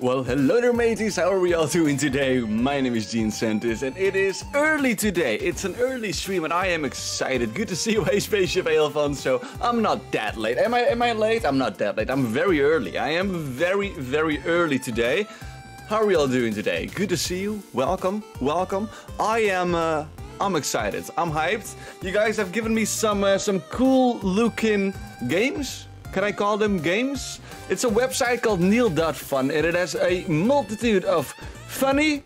Well, hello there mateys, how are we all doing today? My name is Jeansentis and it is early today. It's an early stream and I am excited. Good to see you, hey Spaceship Alfonso. I'm not that late. Am I am I late? I'm not that late. I'm very early. I am very, very early today. How are we all doing today? Good to see you. Welcome, welcome. I am uh, I'm excited. I'm hyped. You guys have given me some uh, some cool looking games. Can I call them games? It's a website called Neal.fun and it has a multitude of funny,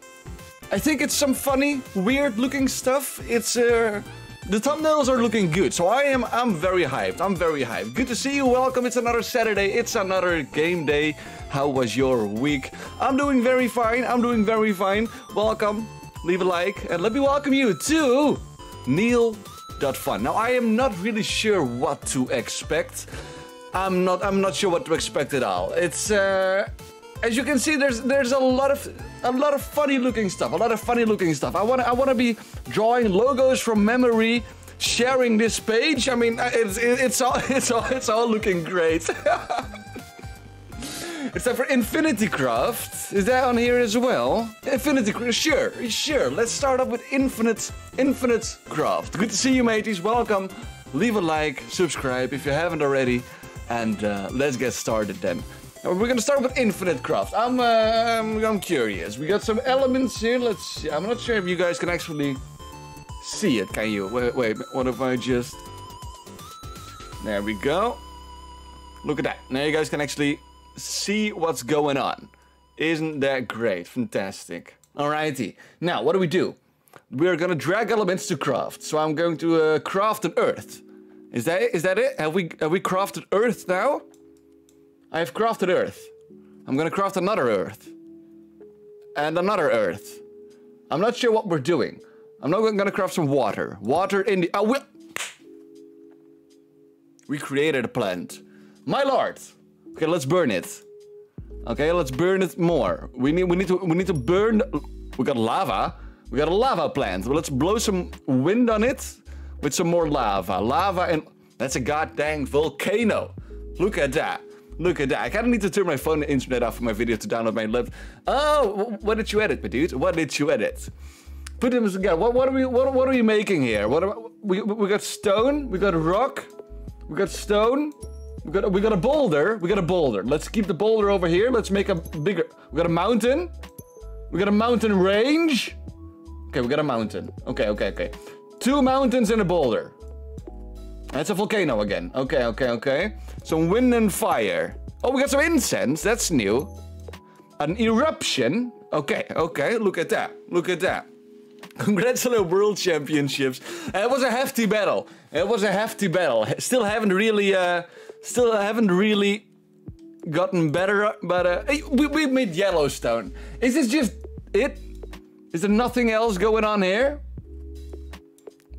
I think it's some funny, weird looking stuff. It's uh, the thumbnails are looking good, so I am I'm very hyped. I'm very hyped. Good to see you. Welcome. It's another Saturday. It's another game day. How was your week? I'm doing very fine. I'm doing very fine. Welcome. Leave a like and let me welcome you to Neal.fun. Now I am not really sure what to expect. I'm not I'm not sure what to expect at all. It's uh, as you can see there's there's a lot of a lot of funny looking stuff, a lot of funny looking stuff. I want I want to be drawing logos from memory, sharing this page. I mean it's it's all it's all it's all looking great. Except for Infinity Craft. Is that on here as well? Infinity Craft, sure, sure. Let's start off with Infinite Infinite Craft. Good to see you mateys, welcome. Leave a like, subscribe if you haven't already and uh, let's get started then. We're gonna start with Infinite Craft. I'm, uh, I'm, I'm curious. We got some elements here. Let's see. I'm not sure if you guys can actually see it. Can you? Wait, wait. What if I just? There we go. Look at that. Now you guys can actually see what's going on. Isn't that great? Fantastic. Alrighty. Now, what do we do? We're gonna drag elements to craft. So I'm going to uh, craft an earth. Is that that it? Have we have we crafted Earth now? I have crafted Earth. I'm gonna craft another Earth. And another Earth. I'm not sure what we're doing. I'm not gonna craft some water. Water in the... Oh, we, we created a plant. My lord! Okay, let's burn it. Okay, let's burn it more. We need we need to we need to burn we got lava. We got a lava plant. Well, let's blow some wind on it with some more lava. Lava and... That's a goddamn volcano. Look at that. Look at that. I kind of need to turn my phone and internet off for my video to download my lib. Oh, what did you edit, my dude? What did you edit? Put them together. What, what are we what, what are we making here? What are, we we got stone, we got a rock, we got stone, we got we got a boulder, we got a boulder. Let's keep the boulder over here. Let's make a bigger. We got a mountain. We got a mountain range. Okay, we got a mountain. Okay, okay, okay. Two mountains and a boulder. That's a volcano again. Okay, okay, okay. Some wind and fire. Oh, we got some incense. That's new. An eruption. Okay, okay. Look at that. Look at that. Congrats on the World Championships. It was a hefty battle. It was a hefty battle. Still haven't really, uh, still haven't really gotten better, but uh, we, we made Yellowstone. Is this just it? Is there nothing else going on here?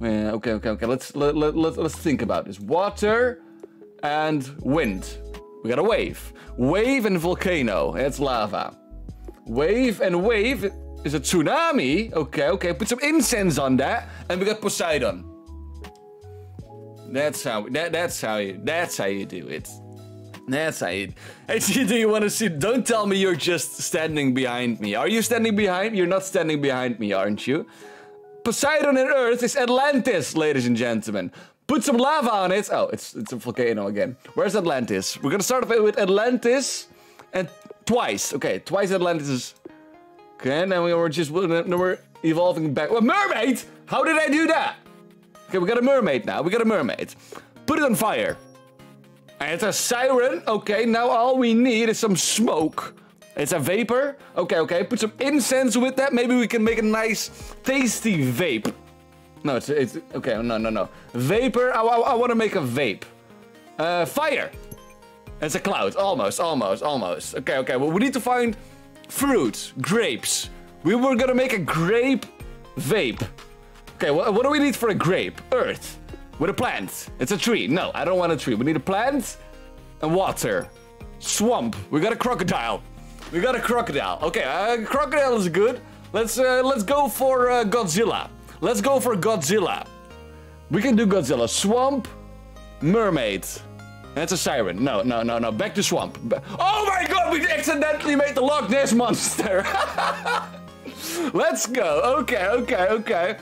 Yeah, okay, okay, okay. Let's let, let, let, let's think about this. Water and wind. We got a wave. Wave and volcano. It's lava. Wave and wave is a tsunami. Okay, okay. Put some incense on that, and we got Poseidon. That's how. That, that's how you. That's how you do it. That's how you. Hey, do you want to see? Don't tell me you're just standing behind me. Are you standing behind? You're not standing behind me, aren't you? Poseidon and Earth is Atlantis, ladies and gentlemen. Put some lava on it. Oh, it's it's a volcano again. Where's Atlantis? We're gonna start off with Atlantis and twice. Okay, twice Atlantis is... Okay, now we were just now we're evolving back. Well, mermaid! How did I do that? Okay, we got a mermaid now. We got a mermaid. Put it on fire. And it's a siren. Okay, now all we need is some smoke. It's a vapor? Okay, okay. Put some incense with that. Maybe we can make a nice, tasty vape. No, it's, it's okay. No, no, no. Vapor. I, I, I want to make a vape. Uh, fire. It's a cloud. Almost, almost, almost. Okay, okay. Well, we need to find fruit, grapes. We were gonna make a grape vape. Okay, well, what do we need for a grape? Earth. With a plant. It's a tree. No, I don't want a tree. We need a plant and water. Swamp. We got a crocodile. We got a crocodile. Okay, uh, crocodile is good. Let's uh, let's go for uh, Godzilla. Let's go for Godzilla. We can do Godzilla. Swamp, mermaid. That's a siren. No, no, no, no. Back to swamp. Oh my god, we accidentally made the Loch Ness monster. Let's go. Okay, okay, okay.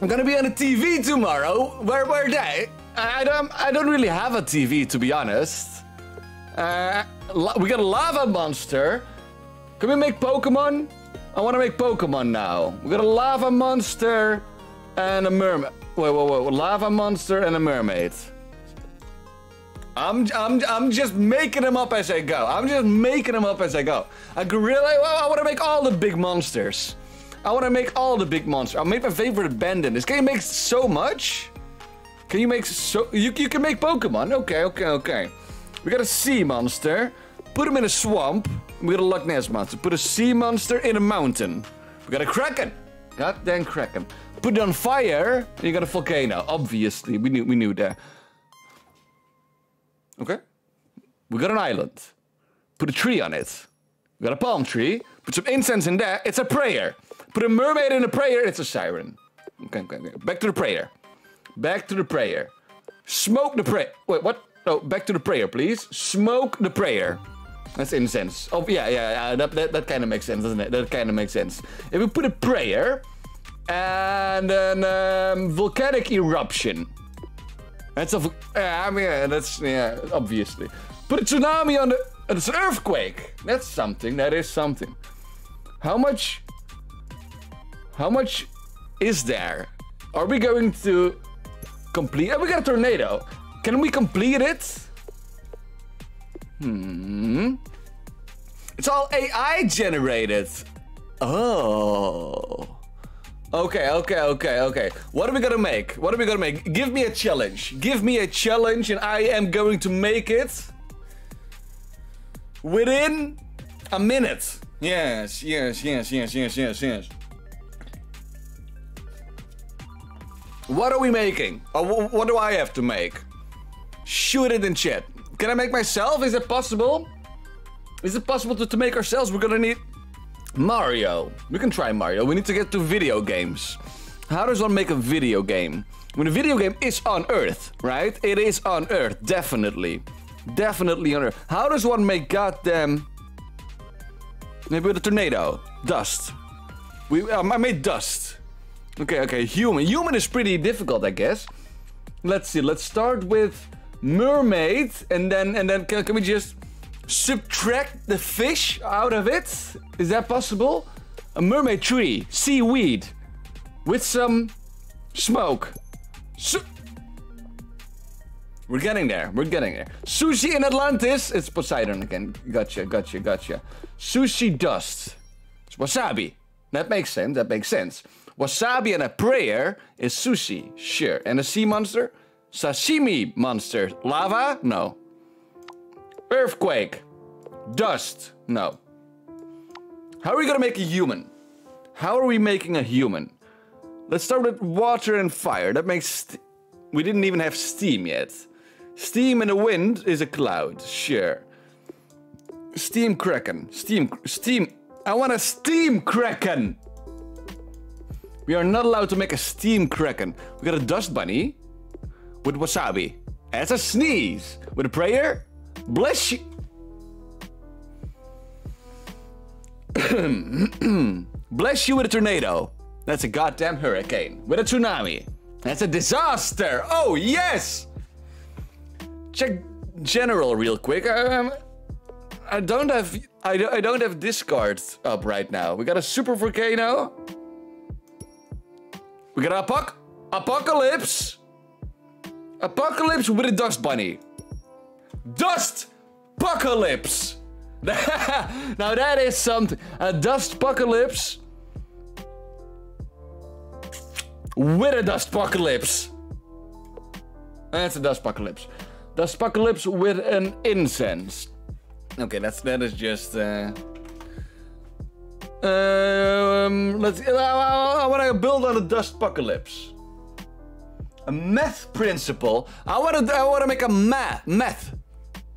I'm gonna be on a TV tomorrow. Where were they? I don't. I don't really have a TV to be honest. Uh, we got a lava monster. Can we make Pokemon? I want to make Pokemon now. We got a lava monster and a mermaid. Wait, wait, wait. Lava monster and a mermaid. I'm, I'm, I'm just making them up as I go. I'm just making them up as I go. A gorilla, I want to make all the big monsters. I want to make all the big monsters. I'll make my favorite bandit. This game makes so much. Can you make so... You, you can make Pokemon. Okay, okay, okay. We got a sea monster. Put him in a swamp. We got a Loch Ness monster. Put a sea monster in a mountain. We got a Kraken. Goddamn Kraken. Put it on fire. And you got a volcano. Obviously, we knew we knew that. Okay. We got an island. Put a tree on it. We got a palm tree. Put some incense in there. It's a prayer. Put a mermaid in a prayer. It's a siren. Okay, okay, okay. Back to the prayer. Back to the prayer. Smoke the prayer. Wait, what? Oh, back to the prayer, please. Smoke the prayer. That's incense. Oh, yeah, yeah, yeah. That, that, that kind of makes sense, doesn't it? That kind of makes sense. If we put a prayer and then um, volcanic eruption. That's a. Yeah, I mean, that's yeah, obviously. Put a tsunami on the. It's an earthquake. That's something. That is something. How much? How much is there? Are we going to complete? Oh, we got a tornado. Can we complete it? Hmm. It's all AI generated. Oh. Okay, okay, okay, okay. What are we gonna make? What are we gonna make? Give me a challenge. Give me a challenge and I am going to make it within a minute. Yes, yes, yes, yes, yes, yes, yes. What are we making? What do I have to make? Shoot it in chat. Can I make myself? Is it possible? Is it possible to, to make ourselves? We're gonna need Mario. We can try Mario. We need to get to video games. How does one make a video game? When a video game is on Earth, right? It is on Earth, definitely. Definitely on Earth. How does one make goddamn... Maybe with a tornado. Dust. We, um, I made dust. Okay, okay, human. Human is pretty difficult, I guess. Let's see, let's start with mermaid, and then, and then can, can we just subtract the fish out of it? Is that possible? A mermaid tree, seaweed, with some smoke. Su We're getting there. We're getting there. Sushi in Atlantis. It's Poseidon again. Gotcha, gotcha, gotcha. Sushi dust. It's wasabi. That makes sense. That makes sense. Wasabi and a prayer is sushi. Sure. And a sea monster? Sashimi monster. Lava? No. Earthquake. Dust. No. How are we gonna make a human? How are we making a human? Let's start with water and fire. That makes... We didn't even have steam yet. Steam in the wind is a cloud. Sure. Steam Kraken. Steam... Steam... I want a Steam Kraken! We are not allowed to make a Steam Kraken. We got a Dust Bunny with wasabi. As a sneeze. With a prayer. Bless you. Bless you with a tornado. That's a goddamn hurricane. With a tsunami. That's a disaster. Oh, yes! Check general real quick. I, um, don't have I, I don't have Discords up right now. We got a super volcano. We got apoc apocalypse. Apocalypse with a dust bunny. Dust apocalypse. now that is something. A dust apocalypse with a dust apocalypse. That's a dust apocalypse. Dust apocalypse with an incense. Okay, that's that is just. Uh, um, let's. I, I, I want to build on a dust apocalypse. A meth principle. I want to. I want to make a math meth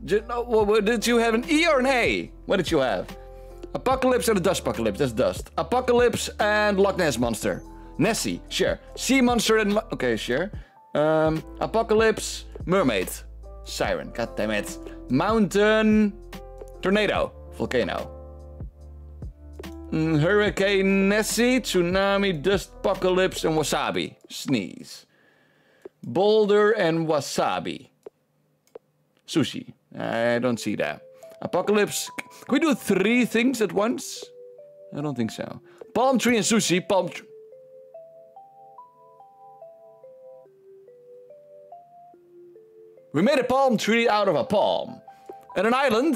did you have an E or an A? What did you have? Apocalypse and a dust apocalypse. That's dust. Apocalypse and Loch Ness monster. Nessie, sure. Sea monster and okay, sure. Um, apocalypse, mermaid, siren. God damn it. Mountain, Tornado, volcano. Mm, Hurricane Nessie, tsunami, dust apocalypse, and wasabi. Sneeze. Boulder and wasabi. Sushi. I don't see that. Apocalypse. Can we do three things at once? I don't think so. Palm tree and sushi. Palm tree. We made a palm tree out of a palm. And an island.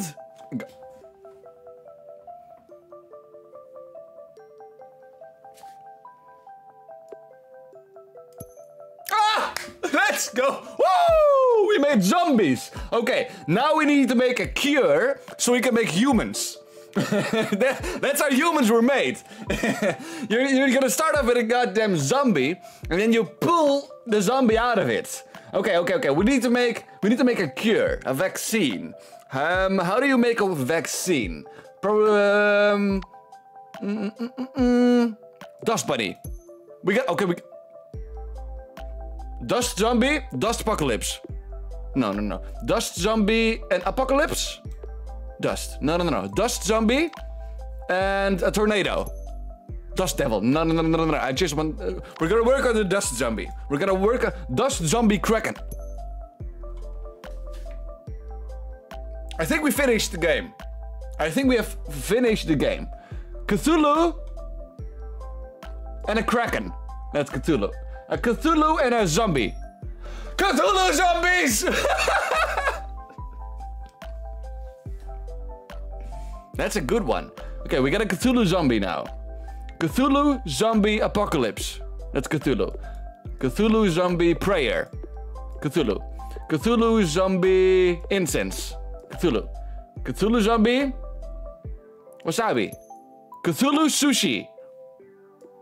Let's go! Woo! We made zombies! Okay, now we need to make a cure so we can make humans. that, that's how humans were made. you're, you're gonna start off with a goddamn zombie, and then you pull the zombie out of it. Okay, okay, okay. We need to make we need to make a cure, a vaccine. Um, how do you make a vaccine? Pro um, mm, mm, mm, mm, dust bunny. We got okay. We dust zombie, dust apocalypse. No, no, no. Dust zombie and apocalypse. Dust. No, no, no, no. Dust zombie and a tornado. Dust devil. No, no, no, no, no. I just want. Uh, we're gonna work on the dust zombie. We're gonna work on dust zombie kraken. I think we finished the game. I think we have finished the game. Cthulhu and a kraken. That's Cthulhu. A Cthulhu and a zombie. Cthulhu zombies! That's a good one. Okay, we got a Cthulhu zombie now. Cthulhu zombie apocalypse. That's Cthulhu. Cthulhu zombie prayer. Cthulhu. Cthulhu zombie incense. Cthulhu. Cthulhu zombie wasabi. Cthulhu sushi.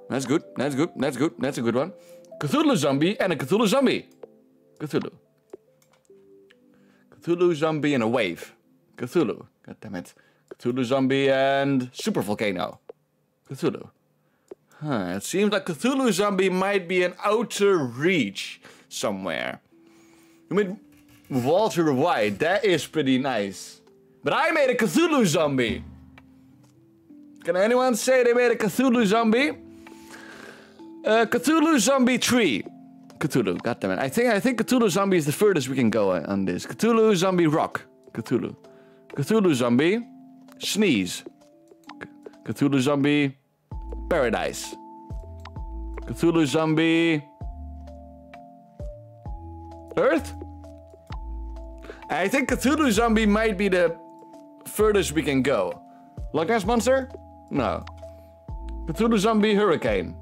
That's good. That's good. That's good. That's a good one. Cthulhu zombie and a Cthulhu zombie. Cthulhu. Cthulhu zombie and a wave. Cthulhu. God damn it. Cthulhu Zombie and Super Volcano. Cthulhu. Huh, it seems like Cthulhu Zombie might be an outer reach somewhere. You mean Walter White, that is pretty nice. But I made a Cthulhu Zombie. Can anyone say they made a Cthulhu Zombie? Uh, Cthulhu Zombie 3. Cthulhu, goddammit. I think I think Cthulhu Zombie is the furthest we can go on this. Cthulhu Zombie Rock. Cthulhu. Cthulhu Zombie. Sneeze. Cthulhu Zombie. Paradise. Cthulhu Zombie. Earth? I think Cthulhu Zombie might be the furthest we can go. Loch Ness Monster? No. Cthulhu Zombie Hurricane?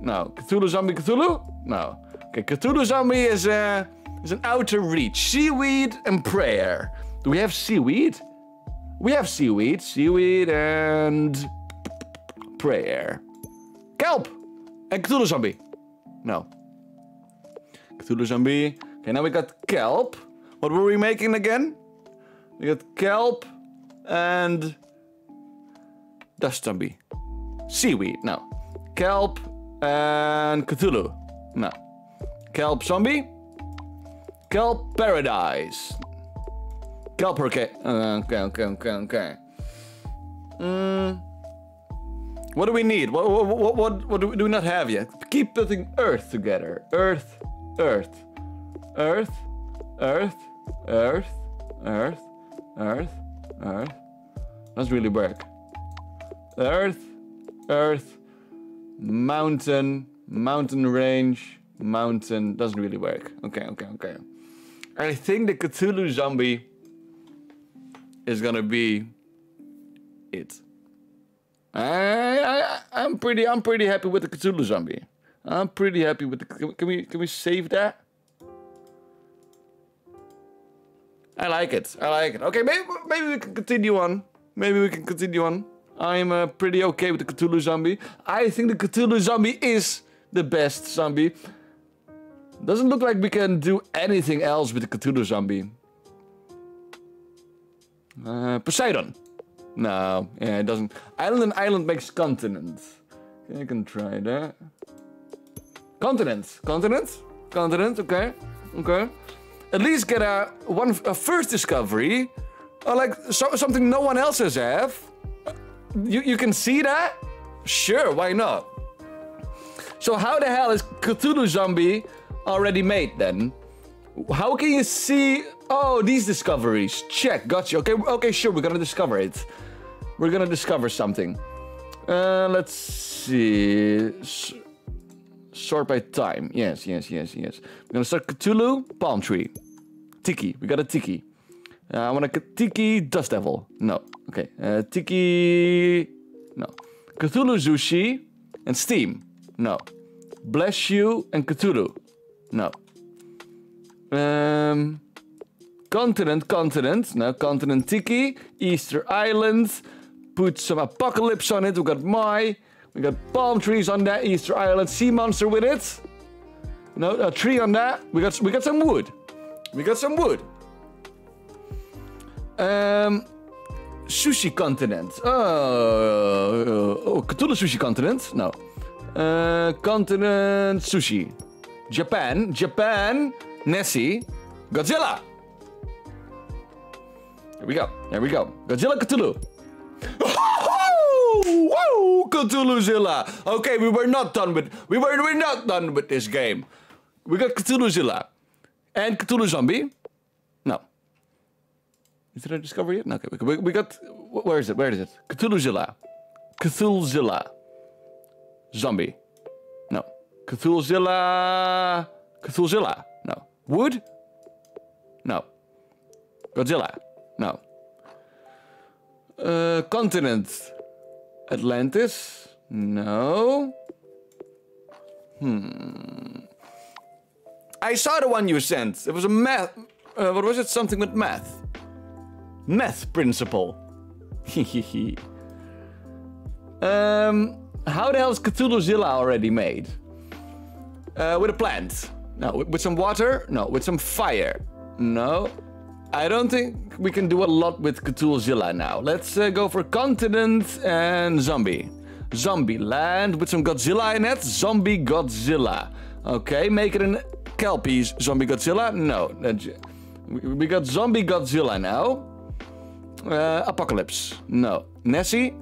No. Cthulhu Zombie Cthulhu? No. Okay, Cthulhu Zombie is, uh, is an outer reach. Seaweed and prayer. Do we have seaweed? We have seaweed, seaweed and prayer. Kelp! And Cthulhu Zombie. No. Cthulhu Zombie. Okay, now we got kelp. What were we making again? We got kelp and dust zombie. Seaweed, no. Kelp and Cthulhu. No. Kelp zombie. Kelp paradise. Kelp hurricane. Uh, okay, okay, okay, okay. Mm. What do we need? What, what, what, what, what do, we, do we not have yet? Keep putting Earth together. Earth, Earth, Earth, Earth, Earth, Earth, Earth, Earth. Doesn't really work. Earth, Earth, mountain, mountain range, mountain. Doesn't really work. Okay, okay, okay. I think the Cthulhu zombie is gonna be it. I, I I'm pretty I'm pretty happy with the Cthulhu zombie. I'm pretty happy with the. Can we can we save that? I like it. I like it. Okay, maybe maybe we can continue on. Maybe we can continue on. I'm uh, pretty okay with the Cthulhu zombie. I think the Cthulhu zombie is the best zombie. Doesn't look like we can do anything else with the Cthulhu zombie. Uh, Poseidon. No, yeah, it doesn't. Island and island makes continent. I can try that. Continent. Continent? Continent, okay. Okay. At least get a one a first discovery Uh, like so, something no one else has have. You you can see that? Sure, why not? So how the hell is Cthulhu Zombie already made then? How can you see? Oh, these discoveries. Check, gotcha. Okay, okay, sure. We're gonna discover it. We're gonna discover something. Uh, let's see. Sort by time. Yes, yes, yes, yes. We're gonna start Cthulhu, palm tree. Tiki. We got a tiki. Uh, I want a tiki dust devil. No. Okay. Uh, tiki. No. Cthulhu sushi and steam. No. Bless you and Cthulhu. No. Um, continent, continent. No, continent tiki. Easter Island. Put some apocalypse on it. We got my. We got palm trees on that. Easter Island sea monster with it. No, a tree on that. We got we got some wood. We got some wood. Um, sushi continent. Oh, oh, Cthulhu sushi continent. No. Uh, continent sushi. Japan. Japan. Nessie. Godzilla. Here we go. There we go. Godzilla Cthulhu. Whoa! Cthulhuzilla. Okay, we were not done with we were we're not done with this game. We got Cthulhuzilla. And Cthulhu Zombie. Is it a discovery yet? No, okay. We, we got where is it? Where is it? Cthulhuzilla. Cthulhuzilla. Zombie. No. Cthulhuzilla. Cthulhuzilla. No. Wood? No. Godzilla. No. Uh, continent. Atlantis? No. Hmm. I saw the one you sent. It was a math. Uh, what was it? Something with math. Math principle. um, how the hell is Cthulhuzilla already made? Uh, with a plant. No. With, with some water? No. With some fire? No. I don't think we can do a lot with Cthulhuzilla now. Let's uh, go for continent and zombie. Zombie land with some Godzilla in it. Zombie Godzilla. Okay, make it an Kelpie's Zombie Godzilla. No, we got Zombie Godzilla now. Uh, Apocalypse. No. Nessie.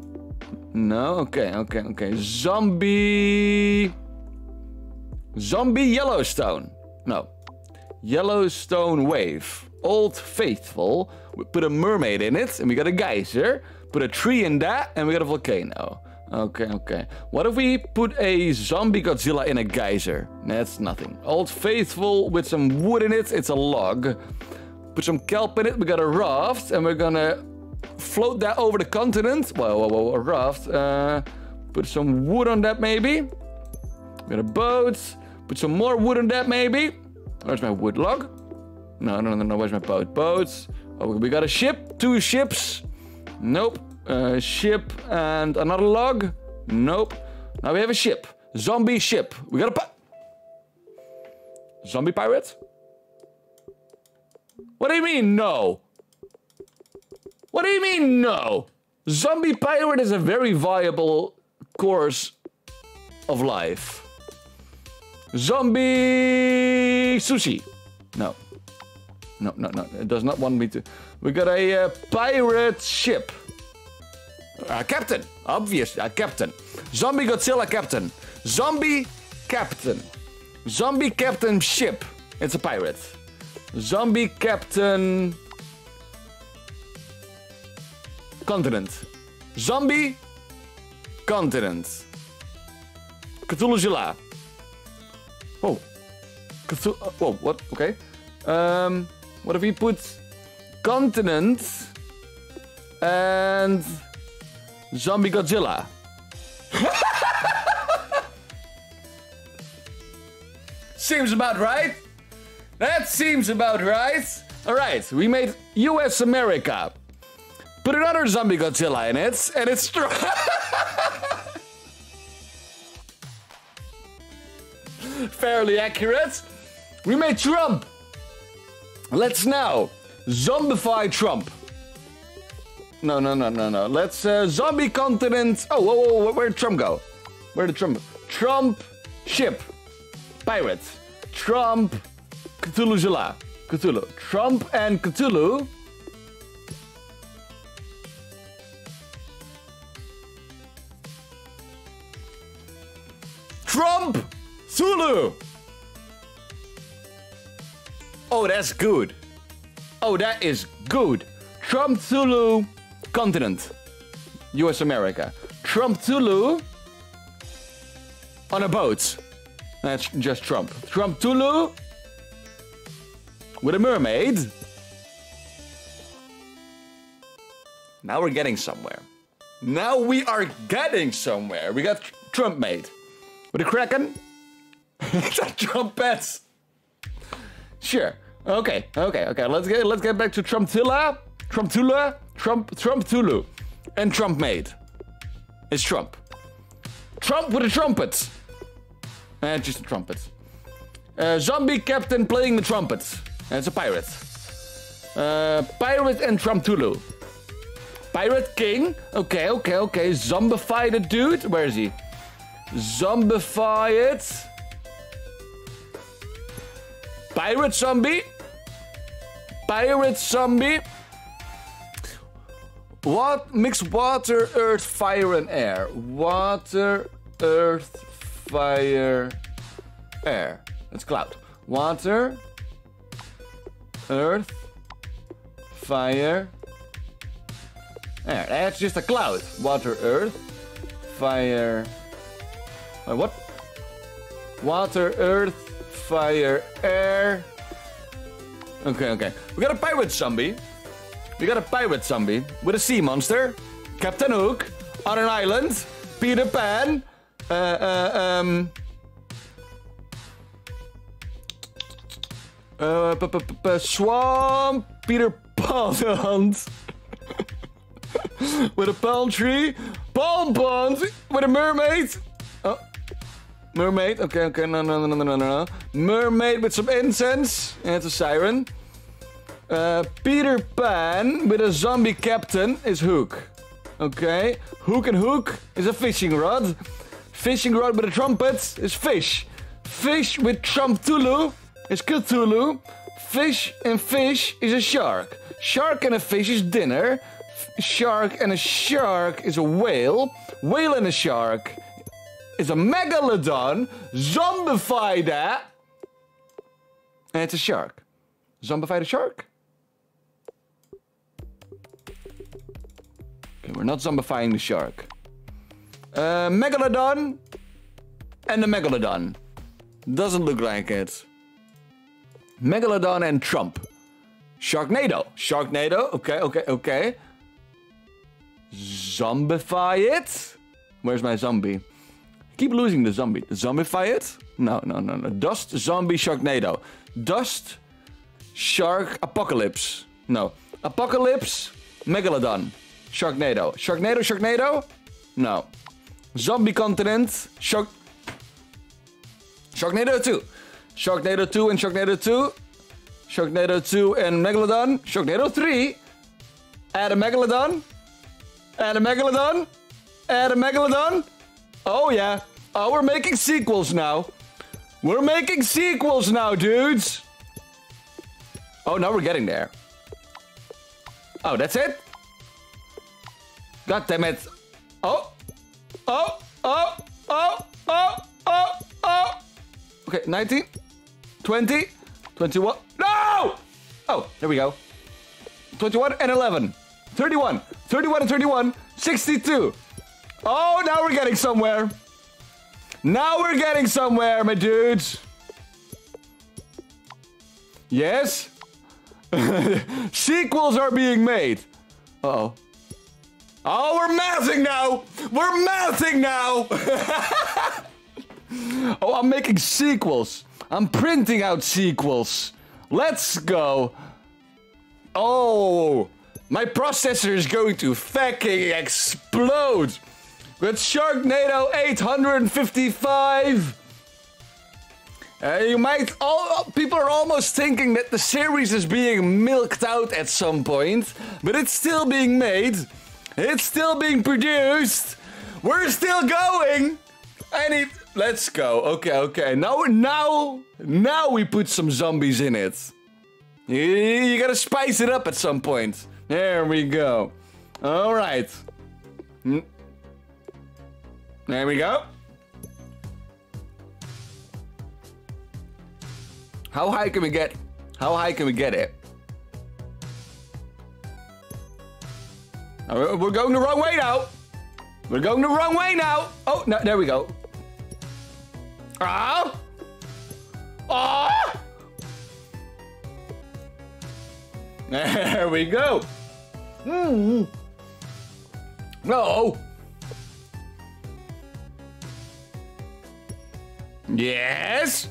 No. Okay. Okay. Okay. Zombie. Zombie Yellowstone. No. Yellowstone Wave. Old Faithful. We put a mermaid in it, and we got a geyser. Put a tree in that, and we got a volcano. Okay, okay. What if we put a zombie Godzilla in a geyser? That's nothing. Old Faithful with some wood in it. It's a log. Put some kelp in it. We got a raft, and we're gonna float that over the continent. Whoa, whoa, whoa, a raft. Uh, put some wood on that, maybe. Got a boat. Put some more wood on that, maybe. Where's my wood log? No, no, no, no. Where's my boat? Boats. Oh, we got a ship. Two ships. Nope. Uh, ship and another log. Nope. Now we have a ship. Zombie ship. We got a Zombie pirate? What do you mean, no? What do you mean, no? Zombie pirate is a very viable course of life. Zombie sushi. No. No, no, no. It does not want me to. We got a uh, pirate ship. Uh, captain. Obvious. Uh, captain. Zombie Godzilla captain. Zombie captain. Zombie captain ship. It's a pirate. Zombie captain. Continent. Zombie continent. Cthulhuzilla. Oh. Cthulhu. Uh, whoa, what? Okay. Um, what if we put continent and zombie Godzilla? seems about right. That seems about right. All right, we made US America. Put another zombie Godzilla in it, and it's. Fairly accurate. We made Trump. Let's now zombify Trump. No, no, no, no, no. Let's uh, zombie continent. Oh, whoa, whoa, whoa, where'd Trump go? Where did Trump? Trump ship, pirate, Trump, Cthulhu Zilla, Cthulhu, Trump and Cthulhu. Trump Zulu. Oh, that's good. Oh, that is good. Trump Zulu continent. US America. Trump Zulu on a boat. That's just Trump. Trump Tulu with a mermaid. Now we're getting somewhere. Now we are getting somewhere. We got Trump made. With a Kraken. Trumpets. Sure. Okay, okay, okay. Let's get let's get back to Trumptilla. Trumptula. Trump Tula. Trump Trump Tulu. And Trump made. It's Trump. Trump with a trumpet. Uh, just a trumpet. Uh, zombie captain playing the trumpet. Uh, it's a pirate. Uh, pirate and Trumptulu. Pirate king. Okay, okay, okay. Zombify the dude. Where is he? Zombify it. Pirate zombie. Pirate zombie. What mix water, earth, fire, and air? Water, earth, fire, air. That's cloud. Water, earth, fire, air. That's just a cloud. Water, earth, fire. Wait, what? Water, earth, fire, air. Okay, okay. We got a pirate zombie. We got a pirate zombie with a sea monster, Captain Hook, on an island, Peter Pan, uh, uh, um, uh, p- p- p- swamp, Peter Pond, with a palm tree, palm pond, with a mermaid. Mermaid. Okay, okay, no, no, no, no, no, no. Mermaid with some incense, and it's a siren. Uh, Peter Pan with a zombie captain is Hook. Okay. Hook and Hook is a fishing rod. Fishing rod with a trumpet is Fish. Fish with Trumptulu is Cthulhu. Fish and Fish is a shark. Shark and a fish is dinner. F- shark and a shark is a whale. Whale and a shark is a megalodon. Zombify that. And it's a shark. Zombify the shark? Okay, we're not zombifying the shark. Uh, Megalodon and the Megalodon. Doesn't look like it. Megalodon and Trump. Sharknado. Sharknado. Okay, okay, okay. Zombify it. Where's my zombie? Keep losing the zombie. Zombify it? No, no, no, no. Dust, zombie, Sharknado. Dust, shark, apocalypse. No. Apocalypse, Megalodon. Sharknado. Sharknado, Sharknado? No. Zombie continent, Shark. Sharknado 2. Sharknado 2 and Sharknado 2. Sharknado 2 and Megalodon. Sharknado 3. Add a Megalodon. Add a Megalodon. Add a Megalodon. Oh, yeah. Oh, we're making sequels now. We're making sequels now, dudes. Oh, now we're getting there. Oh, that's it? God damn it. Oh. Oh. Oh. Oh. Oh. Oh. Oh. Okay, 19. 20. 21. No! Oh, there we go. 21 and 11. 31. 31 and 31. 62. Oh, now we're getting somewhere. Now we're getting somewhere, my dudes. Yes? Sequels are being made. Uh oh. Oh, we're mathing now! We're mathing now! oh, I'm making sequels. I'm printing out sequels. Let's go. Oh, my processor is going to fucking explode. With Sharknado 855. Uh, you might all people are almost thinking that the series is being milked out at some point, but it's still being made. It's still being produced. We're still going. I. Let's go. Okay, okay. Now, now, now we put some zombies in it. You, you gotta spice it up at some point. There we go. All right. There we go. How high can we get? How high can we get it? Oh, we're going the wrong way now. We're going the wrong way now. Oh, no, there we go. Ah! Ah! There we go. Hmm. No. Yes.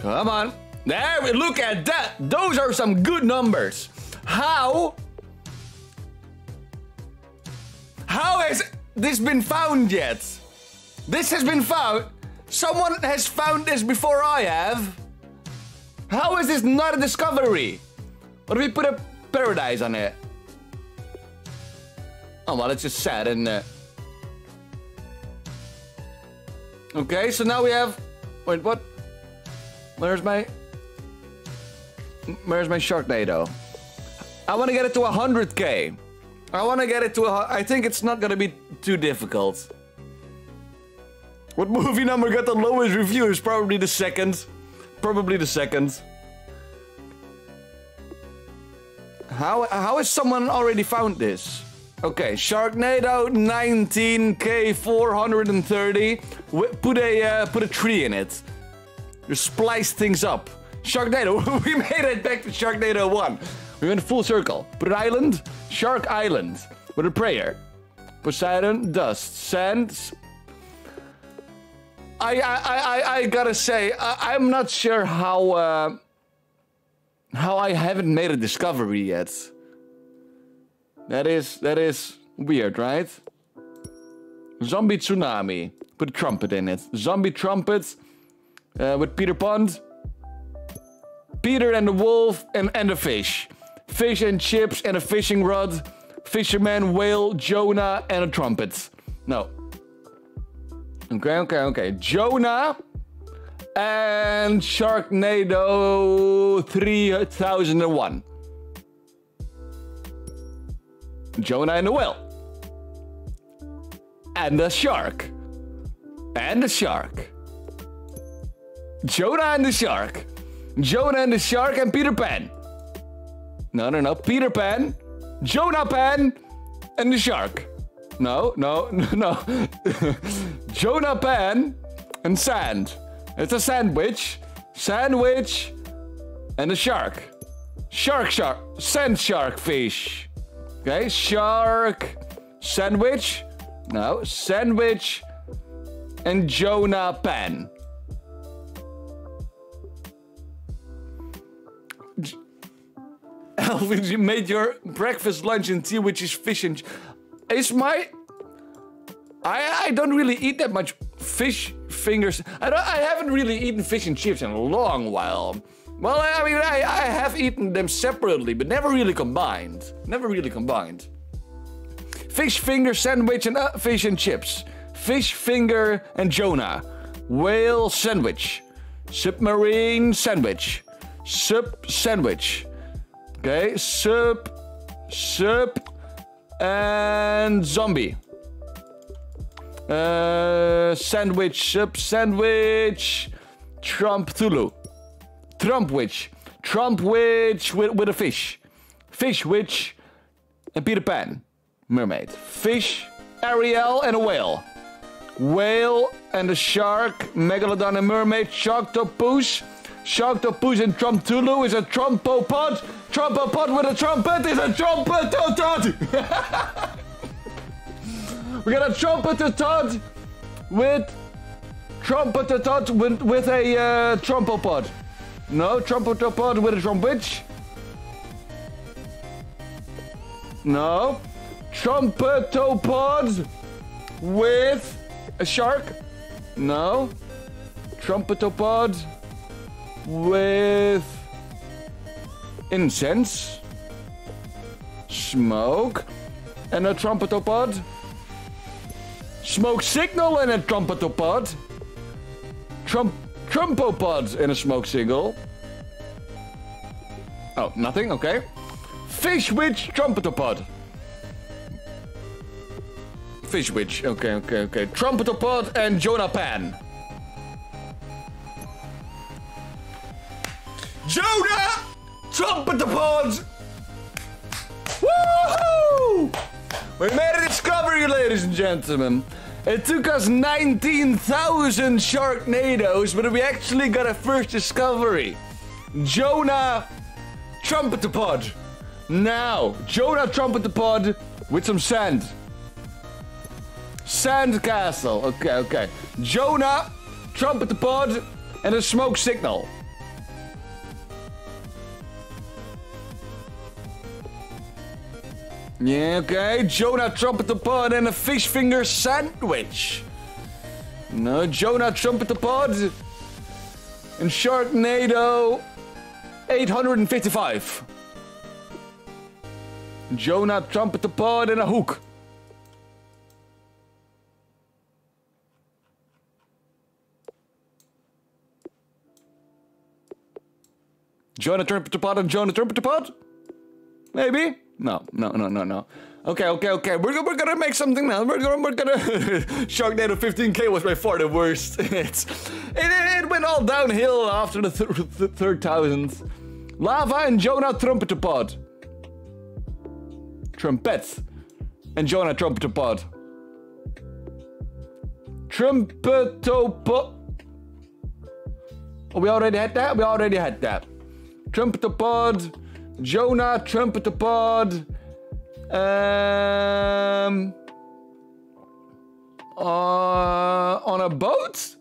Come on. There we look at that. Those are some good numbers. How? How has this been found yet? This has been found. Someone has found this before I have. How is this not a discovery? What if we put a paradise on it? Oh well, it's just sad, isn't it? Okay, so now we have. Wait, what? Where's my? Where's my Sharknado? I want to get it to 100k. I want to get it to a. I think it's not gonna be too difficult. What movie number got the lowest reviews? Probably the second. Probably the second. How how has someone already found this? Okay, Sharknado 19k 430. Wi- Put a uh, put a tree in it. You splice things up. Sharknado, we made it back to Sharknado 1. We went full circle. Put an island, Shark Island, with a prayer. Poseidon, dust, sand. I I I, I, I gotta say, I, I'm not sure how uh, how I haven't made a discovery yet. That is that is weird, right? Zombie tsunami. Put trumpet in it. Zombie trumpet uh, with Peter Pond. Peter and the wolf and, and the fish. Fish and chips and a fishing rod. Fisherman, whale, Jonah, and a trumpet. No. Okay, okay, okay. Jonah and Sharknado 3001. Jonah and the whale. And the shark. And the shark. Jonah and the shark. Jonah and the shark and Peter Pan. No, no, no. Peter Pan, Jonah Pan, and the shark. No, no, no, no. Jonah Pan and sand. It's a sandwich. Sandwich and a shark. Shark, shark. Sand shark fish. Okay, shark. Sandwich. No, sandwich and Jonah Pan. Elvin, you made your breakfast, lunch, and tea, which is fish and. Is my. I, I don't really eat that much fish fingers. I, don't, I haven't really eaten fish and chips in a long while. Well, I mean, I, I have eaten them separately, but never really combined. Never really combined. Fish finger sandwich and uh, fish and chips. Fish finger and Jonah. Whale sandwich. Submarine sandwich. Sub sandwich. Okay, sub, sub, and zombie. Uh, sandwich, sub, sandwich, Trump Tulu. Trump witch. Trump witch with, with a fish. Fish witch and Peter Pan. Mermaid. Fish, Ariel, and a whale. Whale and a shark, Megalodon and mermaid, Sharktopus. Sharktopus and Trump Tulu is a Trumpopod. Trumpopod with a trumpet is a trumpetotod. we got a trumpetotod with trumpetotod with, with a uh, trumpopod. No, trumpetopod with a trumpet. No. Trumpetopod with a shark. No. Trumpetopod with incense, smoke, and a trumpetopod. Smoke signal and a trumpetopod. Trump trumpopod and a smoke signal. Oh, nothing. Okay. Fish witch trumpetopod. Fish Witch. Okay, okay, okay. Trumpeter Pod and Jonah Pan. Jonah! Trumpeter Pod! Woohoo! We made a discovery, ladies and gentlemen. It took us 19,000 Sharknadoes, but we actually got a first discovery. Jonah Trumpeter Pod. Now, Jonah Trumpeter Pod with some sand. Sand castle. Okay, okay. Jonah Trumpeter Pod and a smoke signal. Yeah, okay. Jonah Trumpeter Pod and a fish finger sandwich. No, Jonah Trumpeter Pod and Sharknado 855. Jonah Trumpeter Pod and a hook. Jonah Trumpeter Pod and Jonah Trumpeter Pod? Maybe? No, no, no, no, no. Okay, okay, okay. We're, we're gonna make something now. We're gonna, we're gonna. Sharknado 15k was by far the worst. it's, it, it went all downhill after the, th th third thousandth. Lava and Jonah Trumpeter Pod. Trumpet. And Jonah Trumpeter Pod. Trumpetopod. Oh, we already had that? We already had that. Trumpeter Pod. Jonah Trumpeter Pod. Um. Uh, on a boat?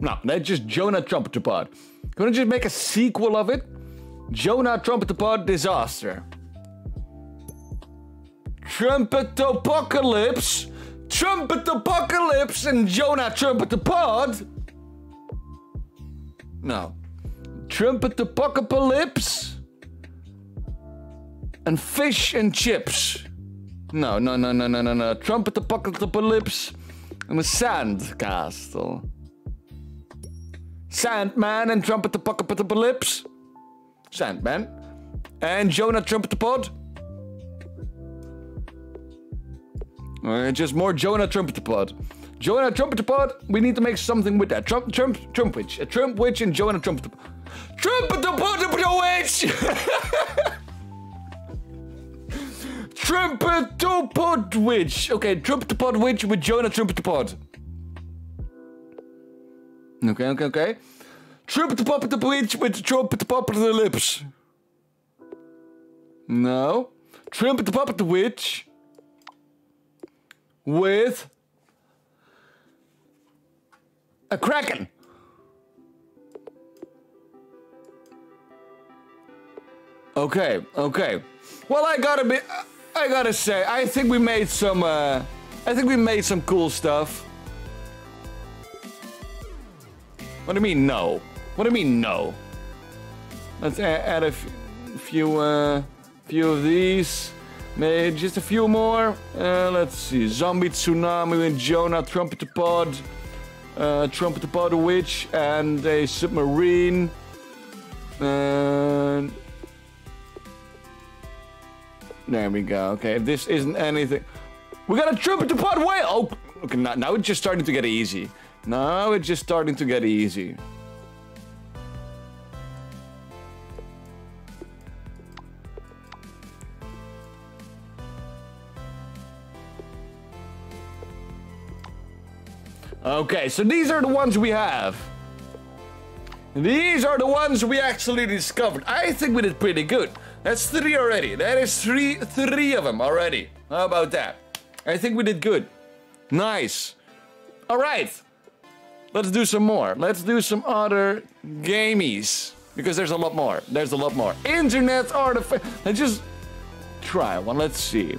No, that's just Jonah Trumpeter Pod. Gonna just make a sequel of it? Jonah Trumpeter Pod Disaster. Trumpet Apocalypse, Trumpet Apocalypse, and Jonah Trumpeter Pod? No. Trumpet the Apocalypse and Fish and Chips. No, no, no, no, no, no, no. Trumpet the Apocalypse and a Sand Castle. Sandman and Trumpet the Apocalypse. Sandman. And Jonah Trumpeter Pod. Uh, just more Jonah Trumpeter Pod. Jonah Trumpeter Pod, we need to make something with that. Trump, Trump, Trump Witch. A Trump Witch and Jonah Trumpeter Trumpeter Pod, Witch! Trumpeter Pod Witch. Okay, Trumpeter Pod Witch with Jonah Trumpeter Pod. Okay, okay, okay. Trumpeter Puppet Witch with Trumpeter Puppet Lips. No. Trumpeter Puppet Witch with a kraken. Okay, okay. Well, I gotta be, I gotta say, I think we made some, uh, I think we made some cool stuff. What do you mean, no? What do you mean, no? Let's add a few, uh, few of these. Maybe just a few more. Uh, let's see. Zombie Tsunami and Jonah Trumpeter Pod. Uh, Trumpeter Pod Witch and a submarine. And... There we go. Okay, if this isn't anything... We got a trumpet Pod Whale! Oh, okay, now, now it's just starting to get easy. Now it's just starting to get easy. Okay, so these are the ones we have. These are the ones we actually discovered. I think we did pretty good. That's three already. That is three, three of them already. How about that? I think we did good. Nice. All right. Let's do some more. Let's do some other gamies. Because there's a lot more. There's a lot more. Internet artifact. Let's just try one. Let's see.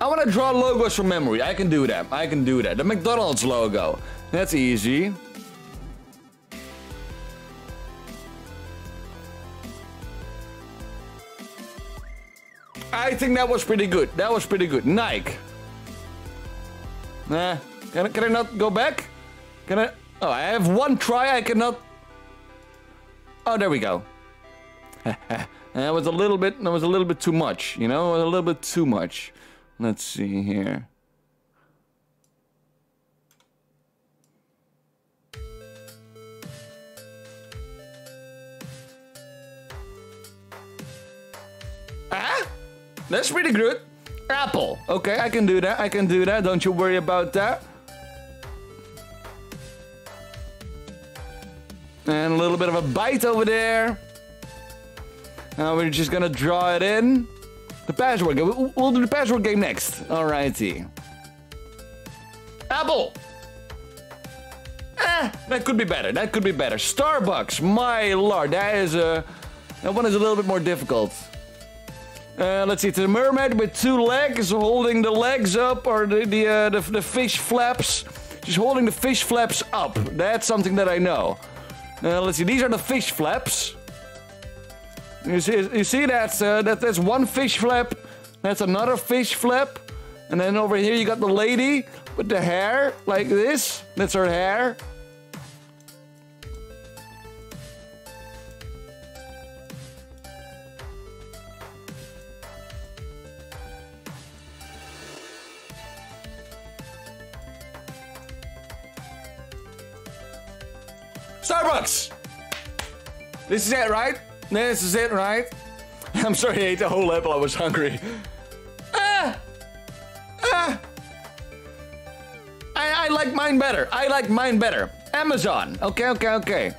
I want to draw logos from memory. I can do that. I can do that. The McDonald's logo. That's easy. I think that was pretty good. That was pretty good. Nike. Nah. Can I, can I not go back? Can I? Oh, I have one try. I cannot. Oh, there we go. That was a little bit, that was a little bit too much, you know, a little bit too much. Let's see here. Ah, that's pretty good. Apple. Okay, I can do that. I can do that. Don't you worry about that. And a little bit of a bite over there. Now we're just gonna draw it in. The password game. We'll do the password game next. Alrighty. Apple. Eh, that could be better. That could be better. Starbucks. My lord, that is a. Uh, that one is a little bit more difficult. Uh, let's see, it's a mermaid with two legs, holding the legs up, or the the, uh, the, the fish flaps. She's holding the fish flaps up. That's something that I know. Uh, let's see, these are the fish flaps. You see, you see that's uh, that, that's one fish flap. That's another fish flap. And then over here you got the lady with the hair like this. That's her hair. Starbucks! This is it, right? This is it, right? I'm sorry I ate the whole apple, I was hungry. Ah! Ah! I, I like mine better. I like mine better. Amazon. Okay, okay, okay.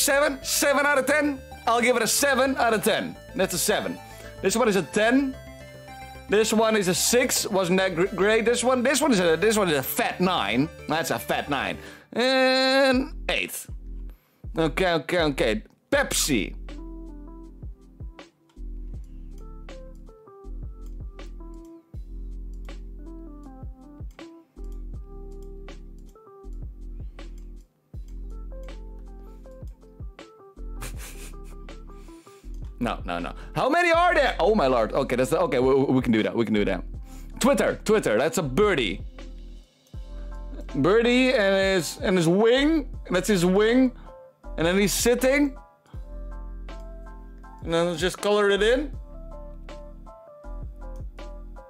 Seven? Seven out of ten? I'll give it a seven out of ten. That's a seven. This one is a ten. This one is a six. Wasn't that great? This one, this one is a, this one is a fat nine. That's a fat nine. And eight. Okay, okay, okay. Pepsi. No, no, no. How many are there? Oh my lord. Okay, that's okay. We, we can do that. We can do that. Twitter, Twitter. That's a birdie. Birdie and his and his wing. That's his wing. And then he's sitting. And then just color it in.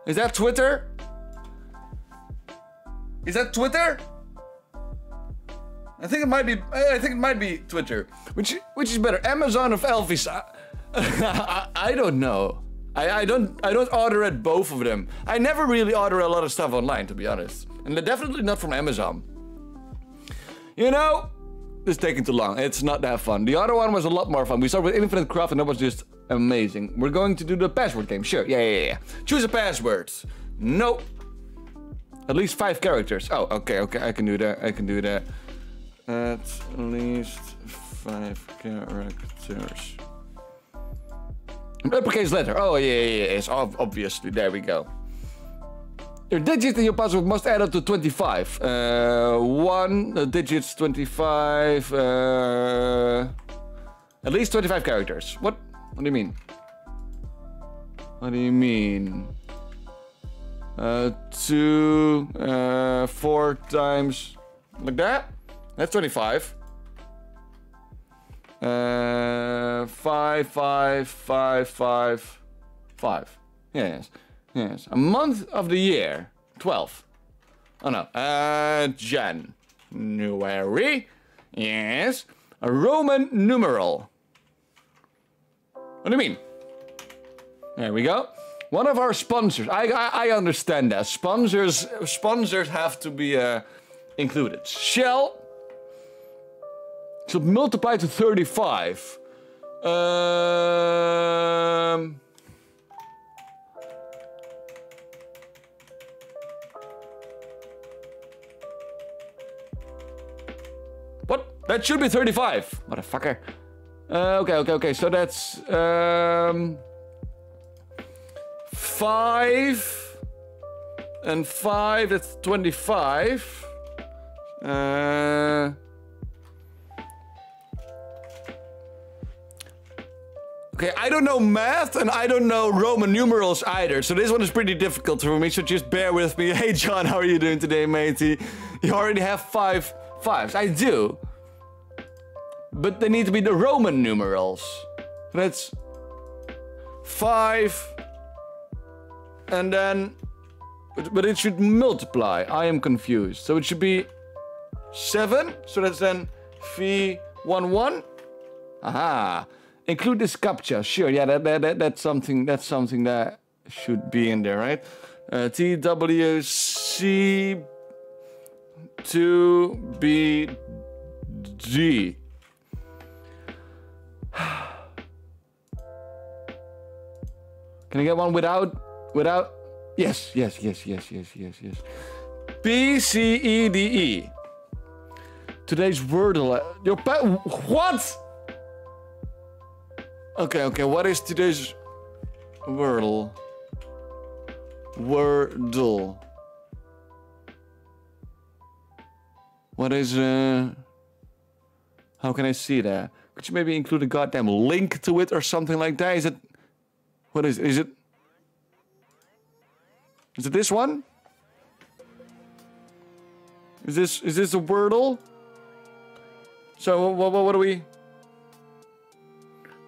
Is that Twitter? Is that Twitter? I think it might be. I think it might be Twitter. Which which is better, Amazon or Elvis? I, I don't know. I, I don't I don't order at both of them. I never really order a lot of stuff online, to be honest. And they're definitely not from Amazon. You know, it's taking too long. It's not that fun. The other one was a lot more fun. We started with Infinite Craft and that was just amazing. We're going to do the password game. Sure, yeah, yeah, yeah. Choose a password. Nope. At least five characters. Oh, okay, okay, I can do that. I can do that. At least five characters. Uppercase letter. Oh, yeah, yeah, yeah. It's obviously. There we go. Your digits in your password must add up to 25. Uh, one uh, digits 25. Uh, at least 25 characters. What? What do you mean? What do you mean? Uh, two, uh, four times like that? That's 25. Uh, five, five, five, five, five. Yes, yes. A month of the year. Twelve. Oh no. Uh, January. Yes. A Roman numeral. What do you mean? There we go. One of our sponsors. I I, I understand that sponsors sponsors have to be uh, included. Shell so multiply to 35. Um... What? That should be 35, motherfucker. Uh, okay, okay, okay. So that's um, five and five. That's 25. Uh, Okay, I don't know math and I don't know Roman numerals either, so this one is pretty difficult for me, so just bear with me. Hey John, how are you doing today, matey? You already have five fives. I do. But they need to be the Roman numerals. That's five. And then, but, but it should multiply. I am confused. So it should be seven. So that's then V11. Aha. Include this captcha. Sure. Yeah, that, that, that, that's something, that's something that should be in there, right? Uh, TWC to be G. Can I get one without without Yes, yes, yes, yes, yes, yes, yes. B C E D E. Today's Wordle. uh, Your pet what? Okay, okay, what is today's Wordle? Wordle. What is uh how can I see that? Could you maybe include a goddamn link to it or something like that? Is it what is is it Is it this one? Is this is this a Wordle? So what what, what do we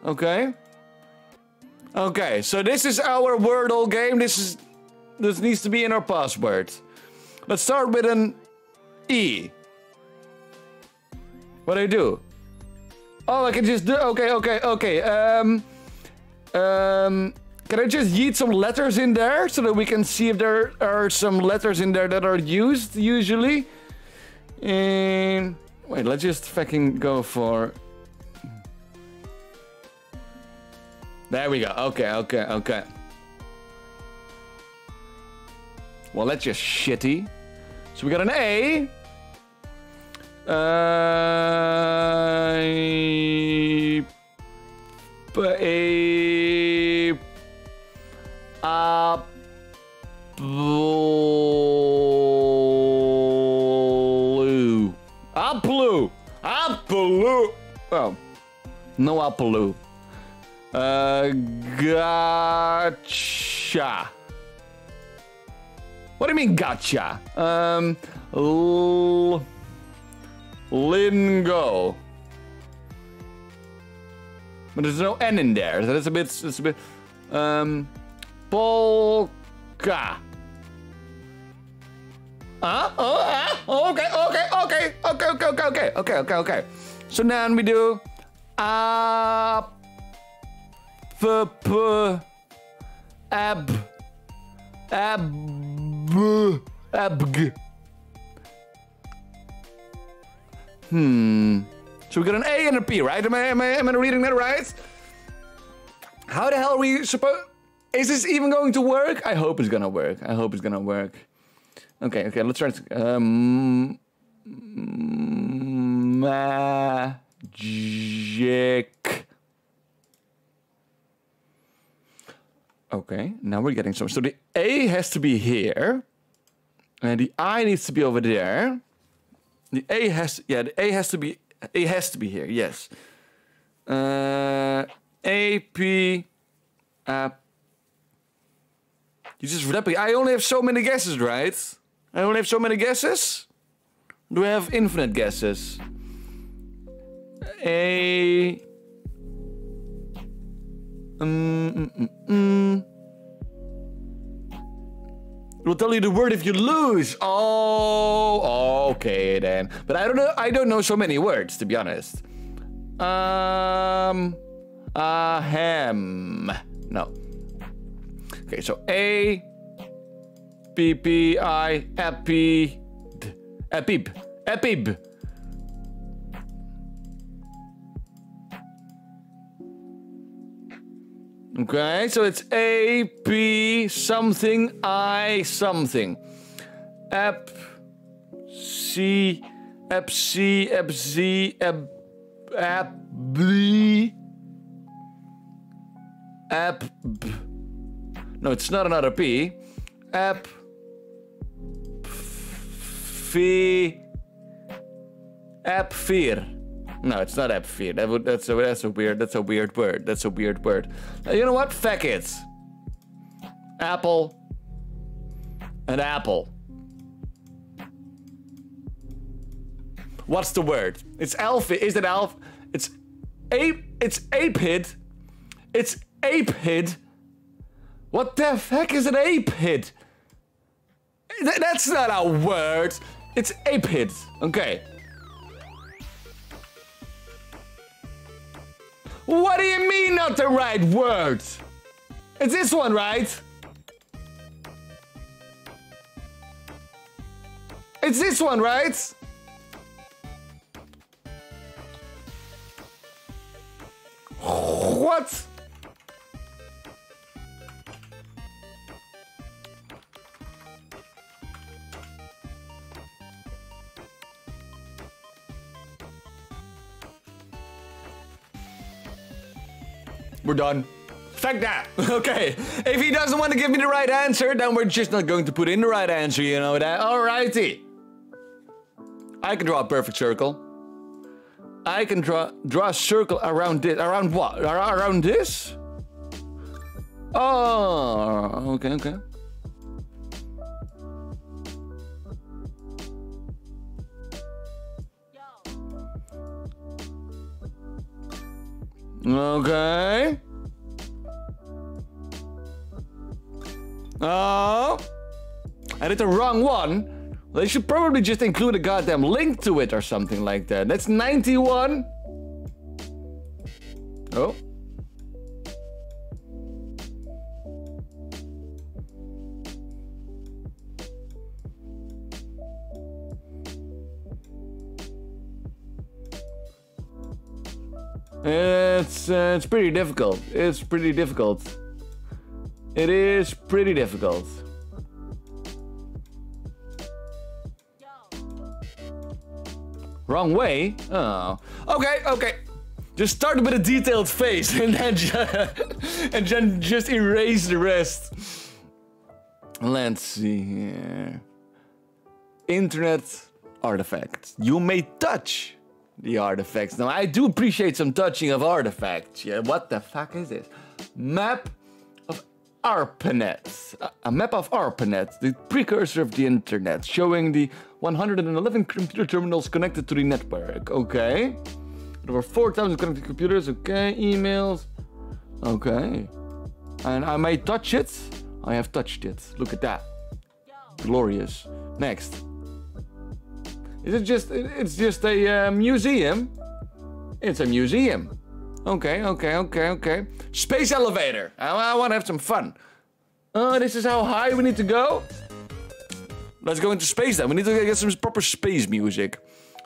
Okay. Okay, so this is our Wordle game. This is this needs to be in our password. Let's start with an E. What do I do? Oh, I can just do. Okay, okay, okay. Um, um, can I just yeet some letters in there so that we can see if there are some letters in there that are used usually? And wait, let's just fucking go for. There we go. Okay, okay, okay. Well, that's just shitty. So we got an A. Uh, a apple apple apple oh no apple uh gotcha what do you mean gotcha um l- lingo but there's no N in there. That's a bit. That's a bit. Um, polka. Huh? Oh, ah, okay, okay, okay, okay, okay, okay, okay, okay, okay. So then we do a p p ab ab abg. Hmm. So we got an A and a P, right? Am I, am I, am I reading that right? How the hell are we supposed... Is this even going to work? I hope it's gonna work. I hope it's gonna work. Okay, okay, let's try it. Um, magic. Okay, now we're getting some. So the A has to be here. And the I needs to be over there. The A has, yeah, the A has to be it has to be here, yes. Uh, A, P, uh, you just rapid. I only have so many guesses, right? I only have so many guesses? Do I have infinite guesses? A. Mm, mm, mm. It will tell you the word if you lose. Oh, okay then. But I don't know. I don't know so many words to be honest. Um, ahem. No. Okay, so A, P P I, epi, epib, epib. Okay, so it's A, B, something, I, something. Ep, C, Ep, C, Ep, Z, Ep, B, Ep, B. No, it's not another P. Ep, F, Ep, Fear. No, it's not epiphere. That would, that's a that's a weird that's a weird word. That's a weird word. Uh, you know what? Feck it. Apple. An apple. What's the word? It's alpha. Is it alpha? It's ape. It's apid. It's apid. What the heck is an apid? Th that's not a word. It's apid. Okay. What do you mean not the right word? It's this one, right? It's this one, right? We're done. Fuck that. Okay. If he doesn't want to give me the right answer, then we're just not going to put in the right answer, you know that? Alrighty. I can draw a perfect circle. I can draw draw a circle around this. Around what? Around this? Oh, okay, okay. Okay. Oh. I did the wrong one. They should probably just include a goddamn link to it or something like that. That's 91. Oh. It's uh, it's pretty difficult. It's pretty difficult. It is pretty difficult. Wrong way? Oh. Okay, okay. Just start with a detailed face and then just, and then just erase the rest. Let's see here. Internet artifacts. You may touch the artifacts. Now, I do appreciate some touching of artifacts. Yeah, what the fuck is this? Map ARPANET. A map of ARPANET, the precursor of the internet, showing the 111 computer terminals connected to the network. Okay. There were 4,000 connected computers. Okay, emails. Okay. And I may touch it. I have touched it. Look at that. Glorious. Next. Is it just, it's just a uh, museum? It's a museum. Okay, okay, okay, okay. Space elevator. I, I want to have some fun. Oh, this is how high we need to go? Let's go into space then. We need to get some proper space music.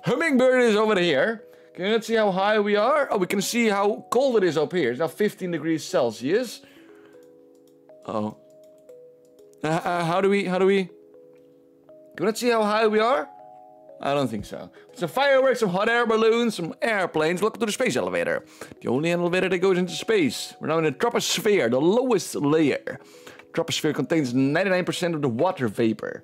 Hummingbird is over here. Can you see how high we are? Oh, we can see how cold it is up here. It's now 15 degrees Celsius. Oh. Uh, uh, how do we, how do we... Can you see how high we are? I don't think so. Some fireworks, some hot air balloons, some airplanes. Welcome to the space elevator. The only elevator that goes into space. We're now in the troposphere, the lowest layer. Troposphere contains 99% of the water vapor.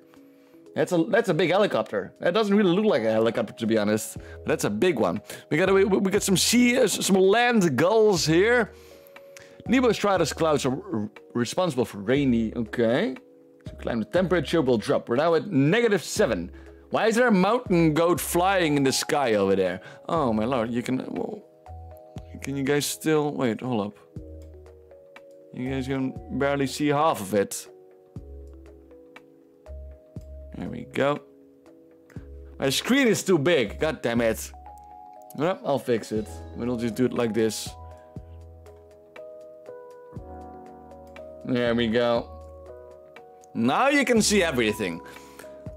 That's a that's a big helicopter. That doesn't really look like a helicopter to be honest. But that's a big one. We got we, we got some sea uh, some land gulls here. Nimbus clouds are responsible for rainy. Okay. So climb the temperature will drop. We're now at negative seven. Why is there a mountain goat flying in the sky over there? Oh my lord, you can... Whoa. Can you guys still... Wait, hold up. You guys can barely see half of it. There we go. My screen is too big. God damn it. Well, I'll fix it. We'll just do it like this. There we go. Now you can see everything.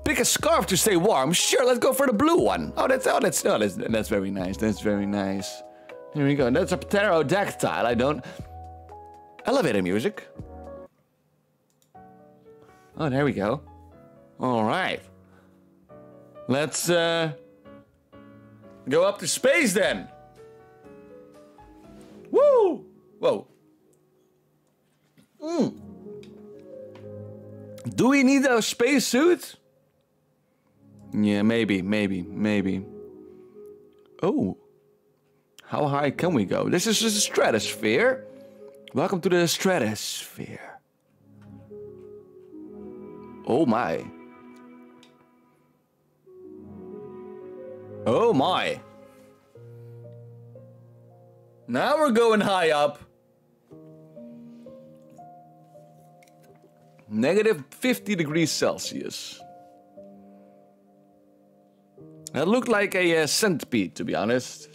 Pick a scarf to stay warm. Sure, let's go for the blue one. Oh, that's oh, that's oh, that's that's very nice. That's very nice. Here we go. That's a pterodactyl. I don't. Elevator music. Oh, there we go. All right. Let's uh, go up to space then. Woo! Whoa. Mm. Do we need a spacesuit? Yeah, maybe, maybe, maybe. Oh. How high can we go? This is a stratosphere. Welcome to the stratosphere. Oh my. Oh my. Now we're going high up. Negative 50 degrees Celsius. That looked like a uh, centipede, to be honest.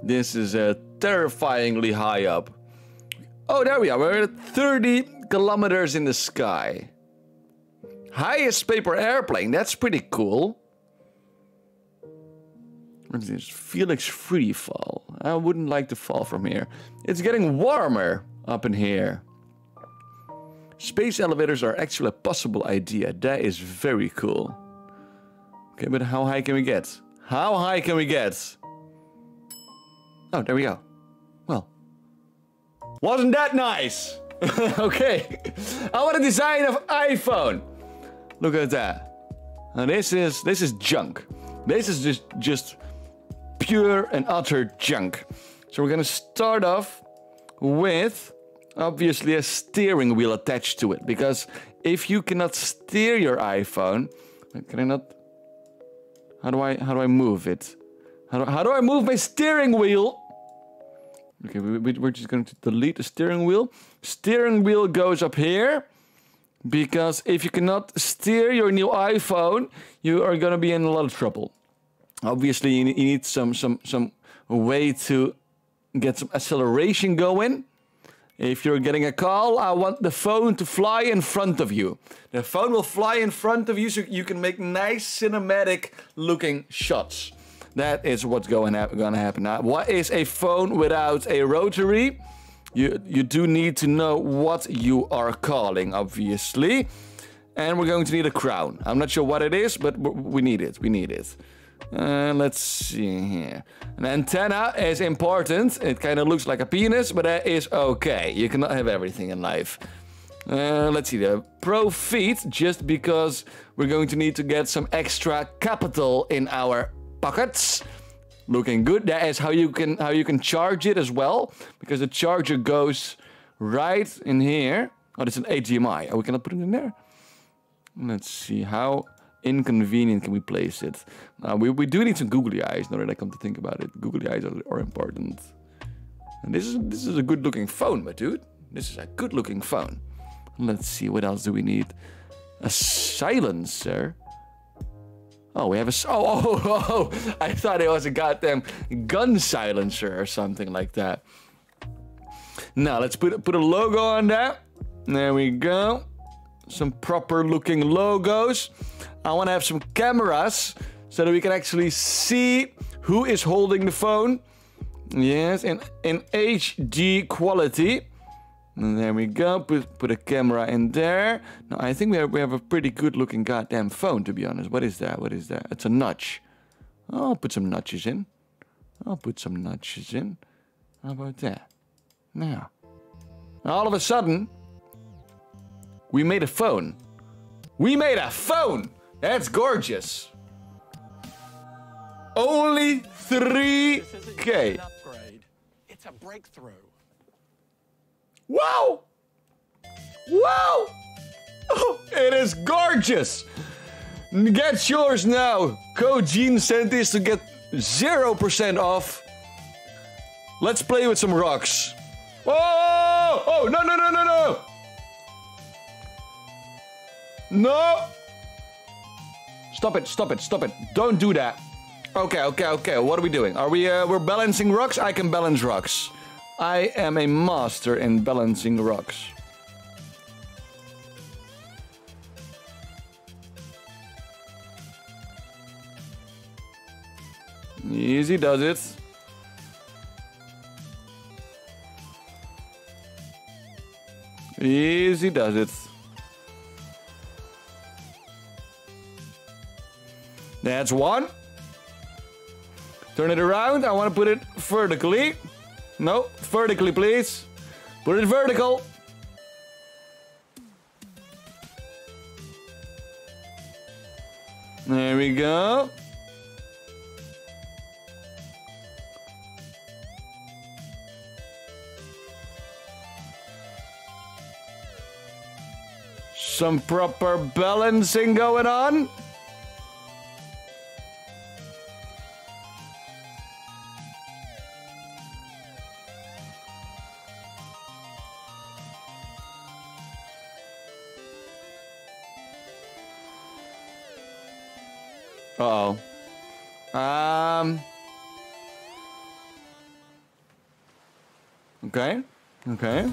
This is uh, terrifyingly high up. Oh, there we are. We're at 30 kilometers in the sky. Highest paper airplane. That's pretty cool. What is this? Felix free fall. I wouldn't like to fall from here. It's getting warmer up in here. Space elevators are actually a possible idea. That is very cool. Okay, but how high can we get? How high can we get? Oh, there we go. Well, wasn't that nice? okay, I want a design of iPhone. Look at that. And this is this is junk. This is just just pure and utter junk. So we're gonna start off with obviously a steering wheel attached to it because if you cannot steer your iPhone, can I not? How do I how do I move it? How do, how do I move my steering wheel? Okay, we, we, we're just going to delete the steering wheel. Steering wheel goes up here because if you cannot steer your new iPhone, you are going to be in a lot of trouble. Obviously, you need, you need some some some way to get some acceleration going. If you're getting a call, I want the phone to fly in front of you. The phone will fly in front of you so you can make nice cinematic looking shots. That is what's going gonna happen now. What is a phone without a rotary? You, you do need to know what you are calling, obviously. And we're going to need a crown. I'm not sure what it is, but we need it. We need it. Uh, let's see here. An antenna is important. It kind of looks like a penis, but that is okay. You cannot have everything in life. Uh, let's see the pro feet, just because we're going to need to get some extra capital in our pockets. Looking good. That is how you can how you can charge it as well, because the charger goes right in here. Oh, it's an HDMI. Oh, we cannot put it in there. Let's see how inconvenient can we place it? Uh, we, we do need some googly eyes now that I come to think about it. Googly eyes are, are important. And this is this is a good looking phone, my dude. This is a good looking phone. Let's see, what else do we need? A silencer. Oh, we have a. Oh, oh, oh, oh, I thought it was a goddamn gun silencer or something like that. Now, let's put, put a logo on that. There we go. Some proper looking logos. I want to have some cameras so that we can actually see who is holding the phone. Yes, in, in HD quality. And there we go. Put, put a camera in there. Now, I think we have, we have a pretty good looking goddamn phone, to be honest. What is that? What is that? It's a notch. I'll put some notches in. I'll put some notches in. How about that? Now, all of a sudden, we made a phone. We made a phone! That's gorgeous. Only 3K. It's a breakthrough. Wow! Wow! Oh, it is gorgeous! Get yours now! Code Jeansentis to get 0% off. Let's play with some rocks. Oh! Oh, oh, oh no, no, no, no, no! No! Stop it, stop it, stop it. Don't do that. Okay, okay, okay. What are we doing? Are we, uh, we're balancing rocks? I can balance rocks. I am a master in balancing rocks. Easy does it. Easy does it. That's one. Turn it around. I want to put it vertically. No, vertically, please. Put it vertical. There we go. Some proper balancing going on. Uh oh. Um. Okay. Okay.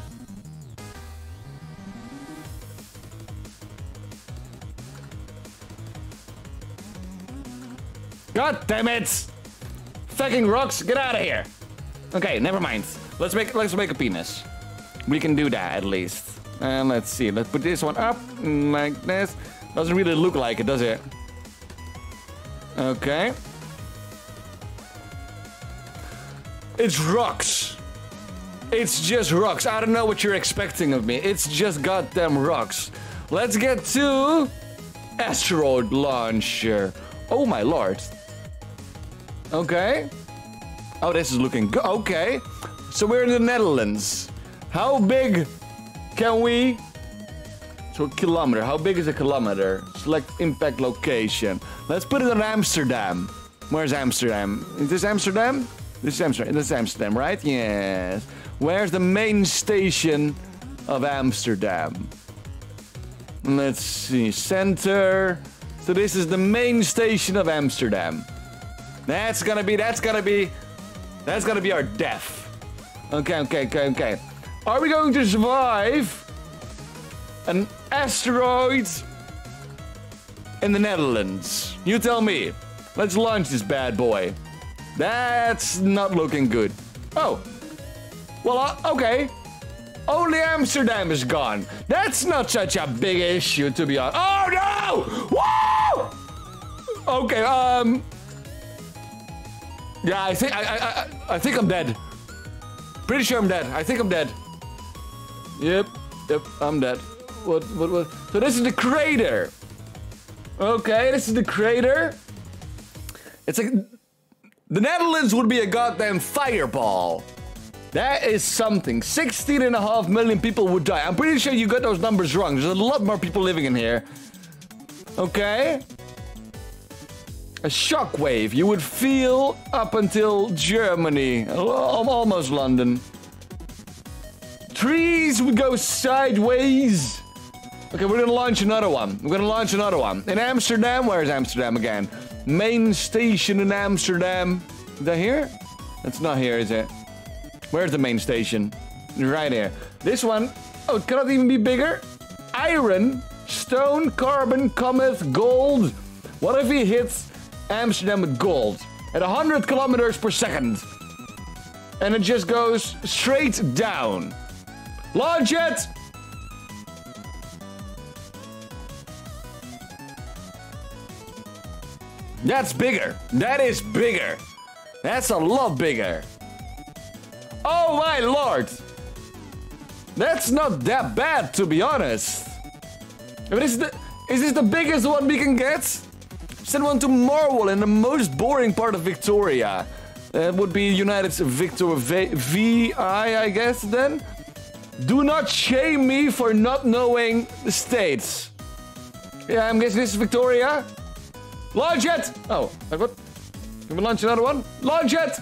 God damn it! Fucking rocks, get out of here! Okay, never mind. Let's make let's make a penis. We can do that at least. And let's see. Let's put this one up like this. Doesn't really look like it, does it? Okay. It's rocks. It's just rocks. I don't know what you're expecting of me. It's just goddamn rocks. Let's get to asteroid launcher. Oh my lord. Okay. Oh, this is looking good. Okay. So we're in the Netherlands. How big can we... So a kilometer. How big is a kilometer? Select impact location. Let's put it on Amsterdam. Where's Amsterdam? Is this Amsterdam? This is Amsterdam. This is Amsterdam, right? Yes. Where's the main station of Amsterdam? Let's see. Center. So this is the main station of Amsterdam. That's gonna be, that's gonna be, that's gonna be our death. Okay, okay, okay, okay. Are we going to survive an asteroid in the Netherlands? You tell me. Let's launch this bad boy. That's not looking good. Oh. Well, uh, okay. Only Amsterdam is gone. That's not such a big issue, to be honest. Oh, no! Woo! Okay, um... Yeah, I think I, I, I, I think I'm dead. Pretty sure I'm dead. I think I'm dead. Yep, yep, I'm dead. What, what, what? So this is the crater. Okay, this is the crater. It's like the Netherlands would be a goddamn fireball. That is something. 16 and a half million people would die. I'm pretty sure you got those numbers wrong. There's a lot more people living in here. Okay. A shockwave you would feel up until Germany. Almost London. Trees would go sideways. Okay, we're gonna launch another one. We're gonna launch another one. In Amsterdam, where's Amsterdam again? Main station in Amsterdam. Is that here? That's not here, is it? Where's the main station? Right here. This one, oh, it cannot even be bigger. Iron, stone, carbon, cometh, gold. What if he hits Amsterdam with gold at 100 kilometers per second. And it just goes straight down. Launch it! That's bigger. That is bigger. That's a lot bigger. Oh my lord! That's not that bad, to be honest. But is, the, is this the biggest one we can get? Send one to Marwell in the most boring part of Victoria. That would be United's Victor v VI, I guess, then? Do not shame me for not knowing the states. Yeah, I'm guessing this is Victoria. Launch it! Oh, what? Can we launch another one? Launch it!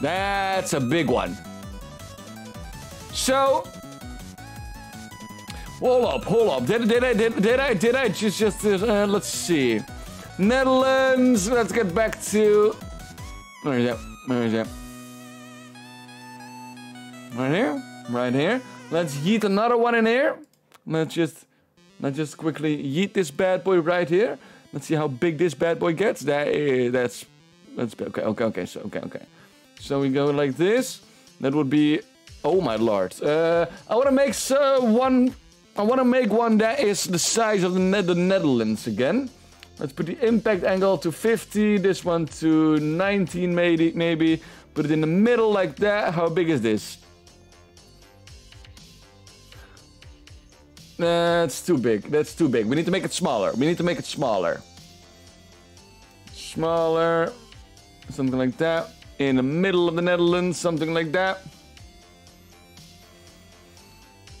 That's a big one. So, Hold up, hold up. Did, I did I, did, I did I, did I just, just, uh, let's see. Netherlands, let's get back to, where is that? Where is that? Right here, right here. Let's yeet another one in here. Let's just, let's just quickly yeet this bad boy right here. Let's see how big this bad boy gets. That is, that's, that's, okay, okay, okay, so, okay, okay. So we go like this. That would be, oh my lord. Uh, I want to make uh, one I want to make one that is the size of the, ne the Netherlands again. Let's put the impact angle to 50, this one to 19 maybe, maybe. Put it in the middle like that. How big is this? That's too big. That's too big. We need to make it smaller. We need to make it smaller. Smaller. Something like that. In the middle of the Netherlands. Something like that.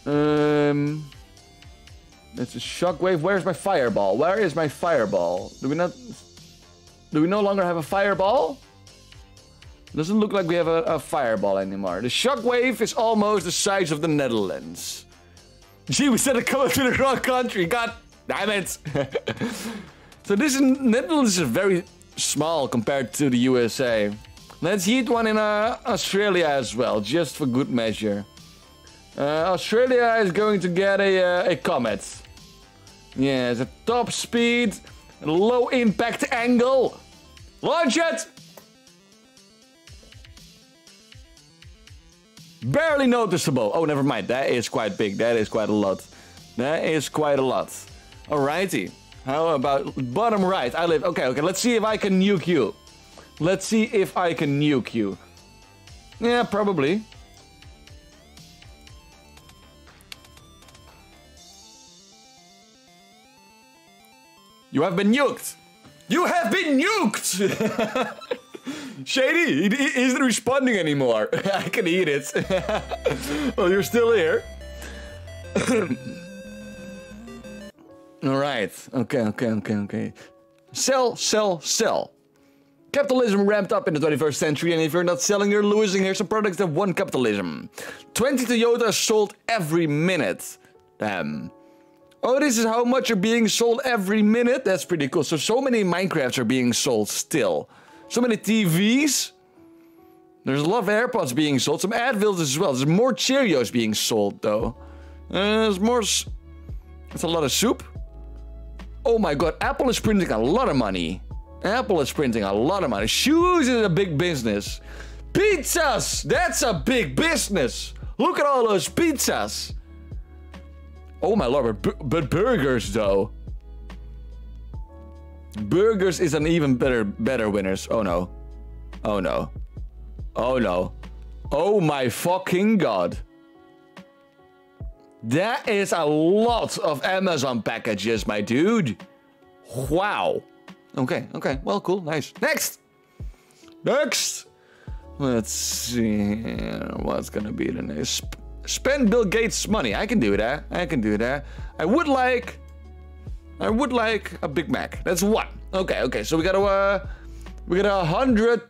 Um... It's a shockwave. Where's my fireball? Where is my fireball? Do we not... Do we no longer have a fireball? Doesn't look like we have a, a fireball anymore. The shockwave is almost the size of the Netherlands. Gee, we said it coming to the wrong country. God damn it. so this is, Netherlands is very small compared to the USA. Let's hit one in uh, Australia as well, just for good measure. Uh, Australia is going to get a, uh, a comet. Yeah, it's a top speed, low impact angle. Launch it! Barely noticeable. Oh, never mind. That is quite big. That is quite a lot. That is quite a lot. Alrighty. How about bottom right? I live. Okay, okay. Let's see if I can nuke you. Let's see if I can nuke you. Yeah, probably. You have been nuked! You have been nuked! Shady, he isn't responding anymore. I can eat it. well, oh, you're still here. Alright, okay, okay, okay, okay. Sell, sell, sell. Capitalism ramped up in the 21st century, and if you're not selling, you're losing. Here's some products that won capitalism 20 Toyotas sold every minute. Damn. Oh, this is how much are being sold every minute? That's pretty cool. So, so many Minecrafts are being sold still. So many TVs. There's a lot of AirPods being sold. Some Advils as well. There's more Cheerios being sold, though. Uh, there's more... It's a lot of soup. Oh my god, Apple is printing a lot of money. Apple is printing a lot of money. Shoes is a big business. Pizzas! That's a big business. Look at all those pizzas. Oh my lord, but, but burgers though. Burgers is an even better better winners. Oh no. Oh no. Oh no. Oh my fucking god. That is a lot of Amazon packages, my dude. Wow. Okay, okay. Well, cool. Nice. Next! Next! Let's see. What's gonna be the next? Spend Bill Gates' money. I can do that. I can do that. I would like... I would like a Big Mac. That's one. Okay, okay. So we got a... Uh, we got a hundred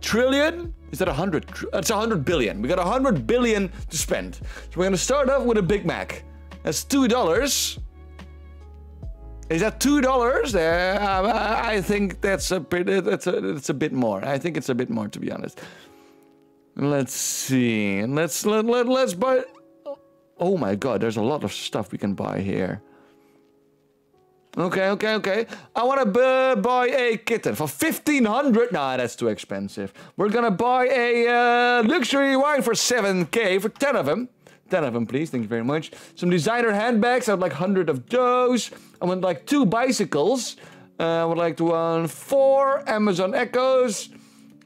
trillion? Is that a hundred? It's a hundred billion. We got a hundred billion to spend. So we're gonna start off with a Big Mac. That's two dollars. Is that two dollars? Uh, I think that's a bit. That's a. It's a bit more. I think it's a bit more, to be honest. Let's see. Let's let, let let's buy. Oh my God! There's a lot of stuff we can buy here. Okay, okay, okay. I want to buy a kitten for 1500 Nah, that's too expensive. We're gonna buy a uh, luxury wine for 7k for 10 of them. 10 of them, please. Thank you very much. Some designer handbags. I would like 100 of those. I would like two bicycles. Uh, I would like to want four Amazon Echoes.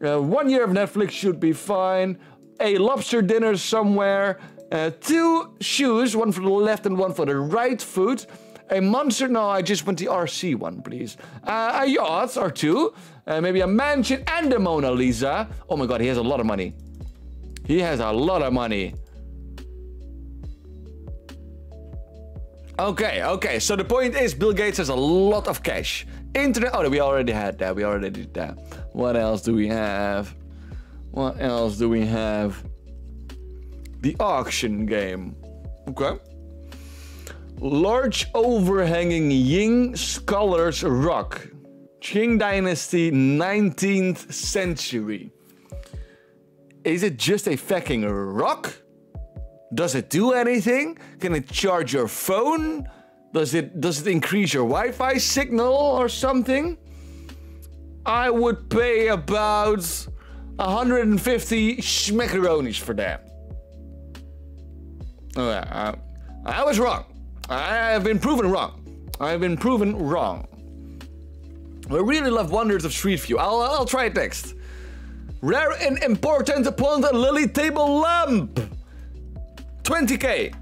Uh, one year of Netflix should be fine. A lobster dinner somewhere. Uh, two shoes, one for the left and one for the right foot. A monster? No, I just want the RC one, please. Uh, a yacht or two. Uh, maybe a mansion and a Mona Lisa. Oh my god, he has a lot of money. He has a lot of money. Okay, okay. So the point is, Bill Gates has a lot of cash. Internet. Oh, we already had that. We already did that. What else do we have? What else do we have? The auction game. Okay. Large overhanging Ying Scholars Rock. Qing Dynasty, 19th century. Is it just a fucking rock? Does it do anything? Can it charge your phone? Does it does it increase your Wi-Fi signal or something? I would pay about 150 schmeckeronis for that. Oh, yeah, uh, I was wrong. I have been proven wrong. I have been proven wrong. I really love Wonders of Street View. I'll, I'll try it next. Rare and important upon the lily table lamp. 20k.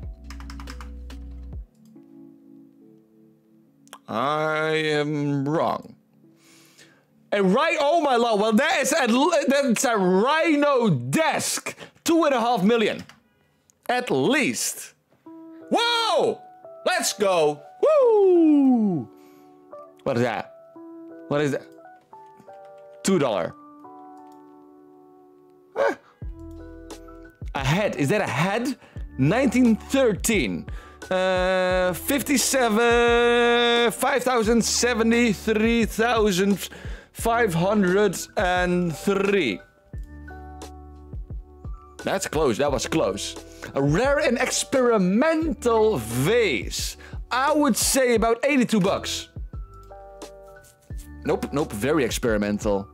I am wrong. And right, oh my lord, well that is a, that's a Rhino desk. Two and a half million. At least. Whoa! Let's go. Woo! What is that? What is that? Two dollar. Huh. A head. Is that a head? 1913. Uh, 57, 5,073,503. That's close, that was close. A rare and experimental vase. I would say about 82 bucks. Nope, nope, very experimental.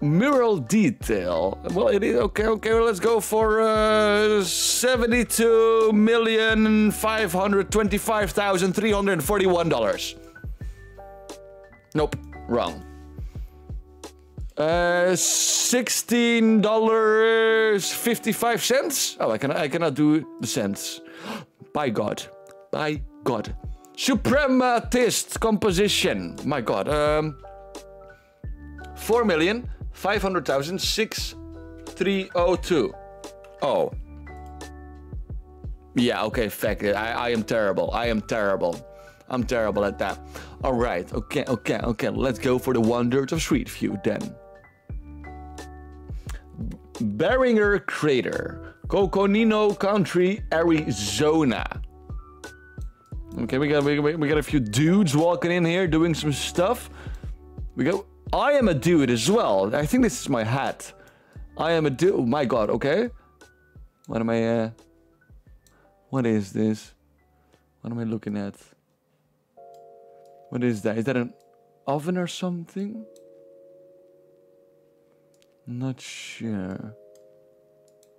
Mural detail. Well, it is okay. Okay, well, let's go for uh, seventy-two million five hundred twenty-five thousand three hundred forty-one dollars. Nope, wrong. Uh, sixteen dollars fifty-five cents. Oh, I can I cannot do the cents. By God, by God. Suprematist composition. My God. Um, four million. 500,000, 6302. Oh. Yeah, okay, fact. I, I am terrible. I am terrible. I'm terrible at that. All right, okay, okay, okay. Let's go for the wonders of Street View then. Barringer Crater, Coconino Country, Arizona. Okay, we got we, we got a few dudes walking in here doing some stuff. We go I am a dude as well. I think this is my hat. I am a dude. Oh my god, okay. What am I, uh... What is this? What am I looking at? What is that? Is that an oven or something? Not sure.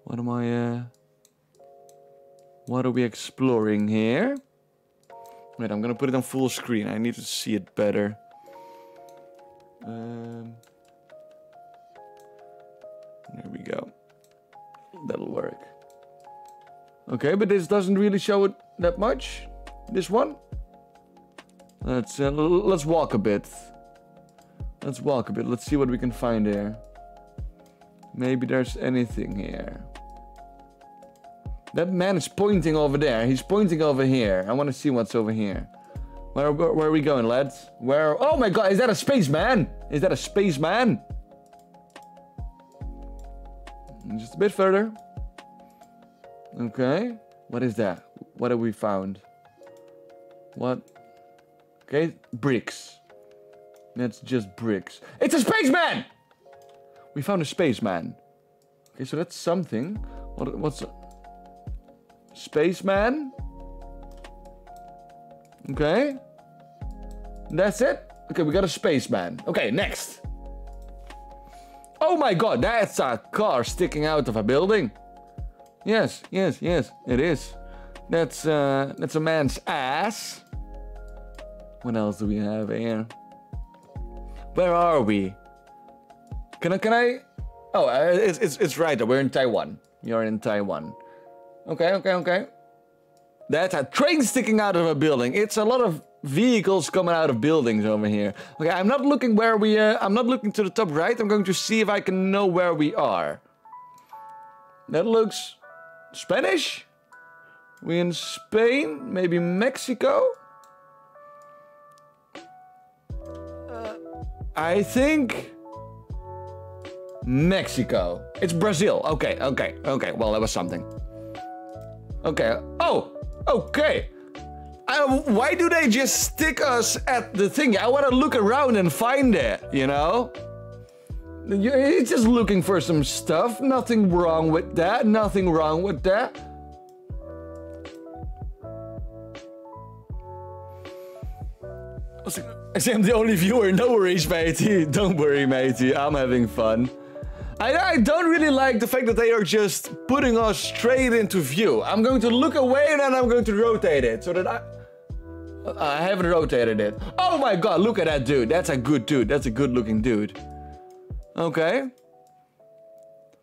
What am I, uh... What are we exploring here? Wait, I'm gonna put it on full screen. I need to see it better. Um, there we go. That'll work. Okay, but this doesn't really show it that much. This one. Let's uh, let's walk a bit. Let's walk a bit. Let's see what we can find there. Maybe there's anything here. That man is pointing over there. He's pointing over here. I want to see what's over here. Where, where, where, are we going, lads? Where? Oh my god, is that a spaceman? Is that a spaceman? Just a bit further. Okay. What is that? What have we found? What? Okay, bricks. That's just bricks. It's a spaceman! We found a spaceman. Okay, so that's something. What? What's... Spaceman? Okay. That's it? Okay, we got a spaceman. Okay, next. Oh my god, that's a car sticking out of a building. Yes, yes, yes, it is. That's uh that's a man's ass. What else do we have here? Where are we? Can I can I Oh, uh, it's it's it's right. We're in Taiwan. You're in Taiwan. Okay, okay, okay. That's a train sticking out of a building. It's a lot of vehicles coming out of buildings over here. Okay, I'm not looking where we... Uh, I'm not looking to the top right. I'm going to see if I can know where we are. That looks... Spanish? We in Spain? Maybe Mexico? Uh, I think... Mexico. It's Brazil. Okay, okay, okay. Well, that was something. Okay. Oh! Okay. Uh, why do they just stick us at the thing? I want to look around and find it, you know? He's just looking for some stuff. Nothing wrong with that. Nothing wrong with that. I I'm the only viewer. No worries, matey. Don't worry, matey. I'm having fun. I, I don't really like the fact that they are just putting us straight into view. I'm going to look away and then I'm going to rotate it so that I... I haven't rotated it. Oh my god, look at that dude. That's a good dude. That's a good looking dude. Okay.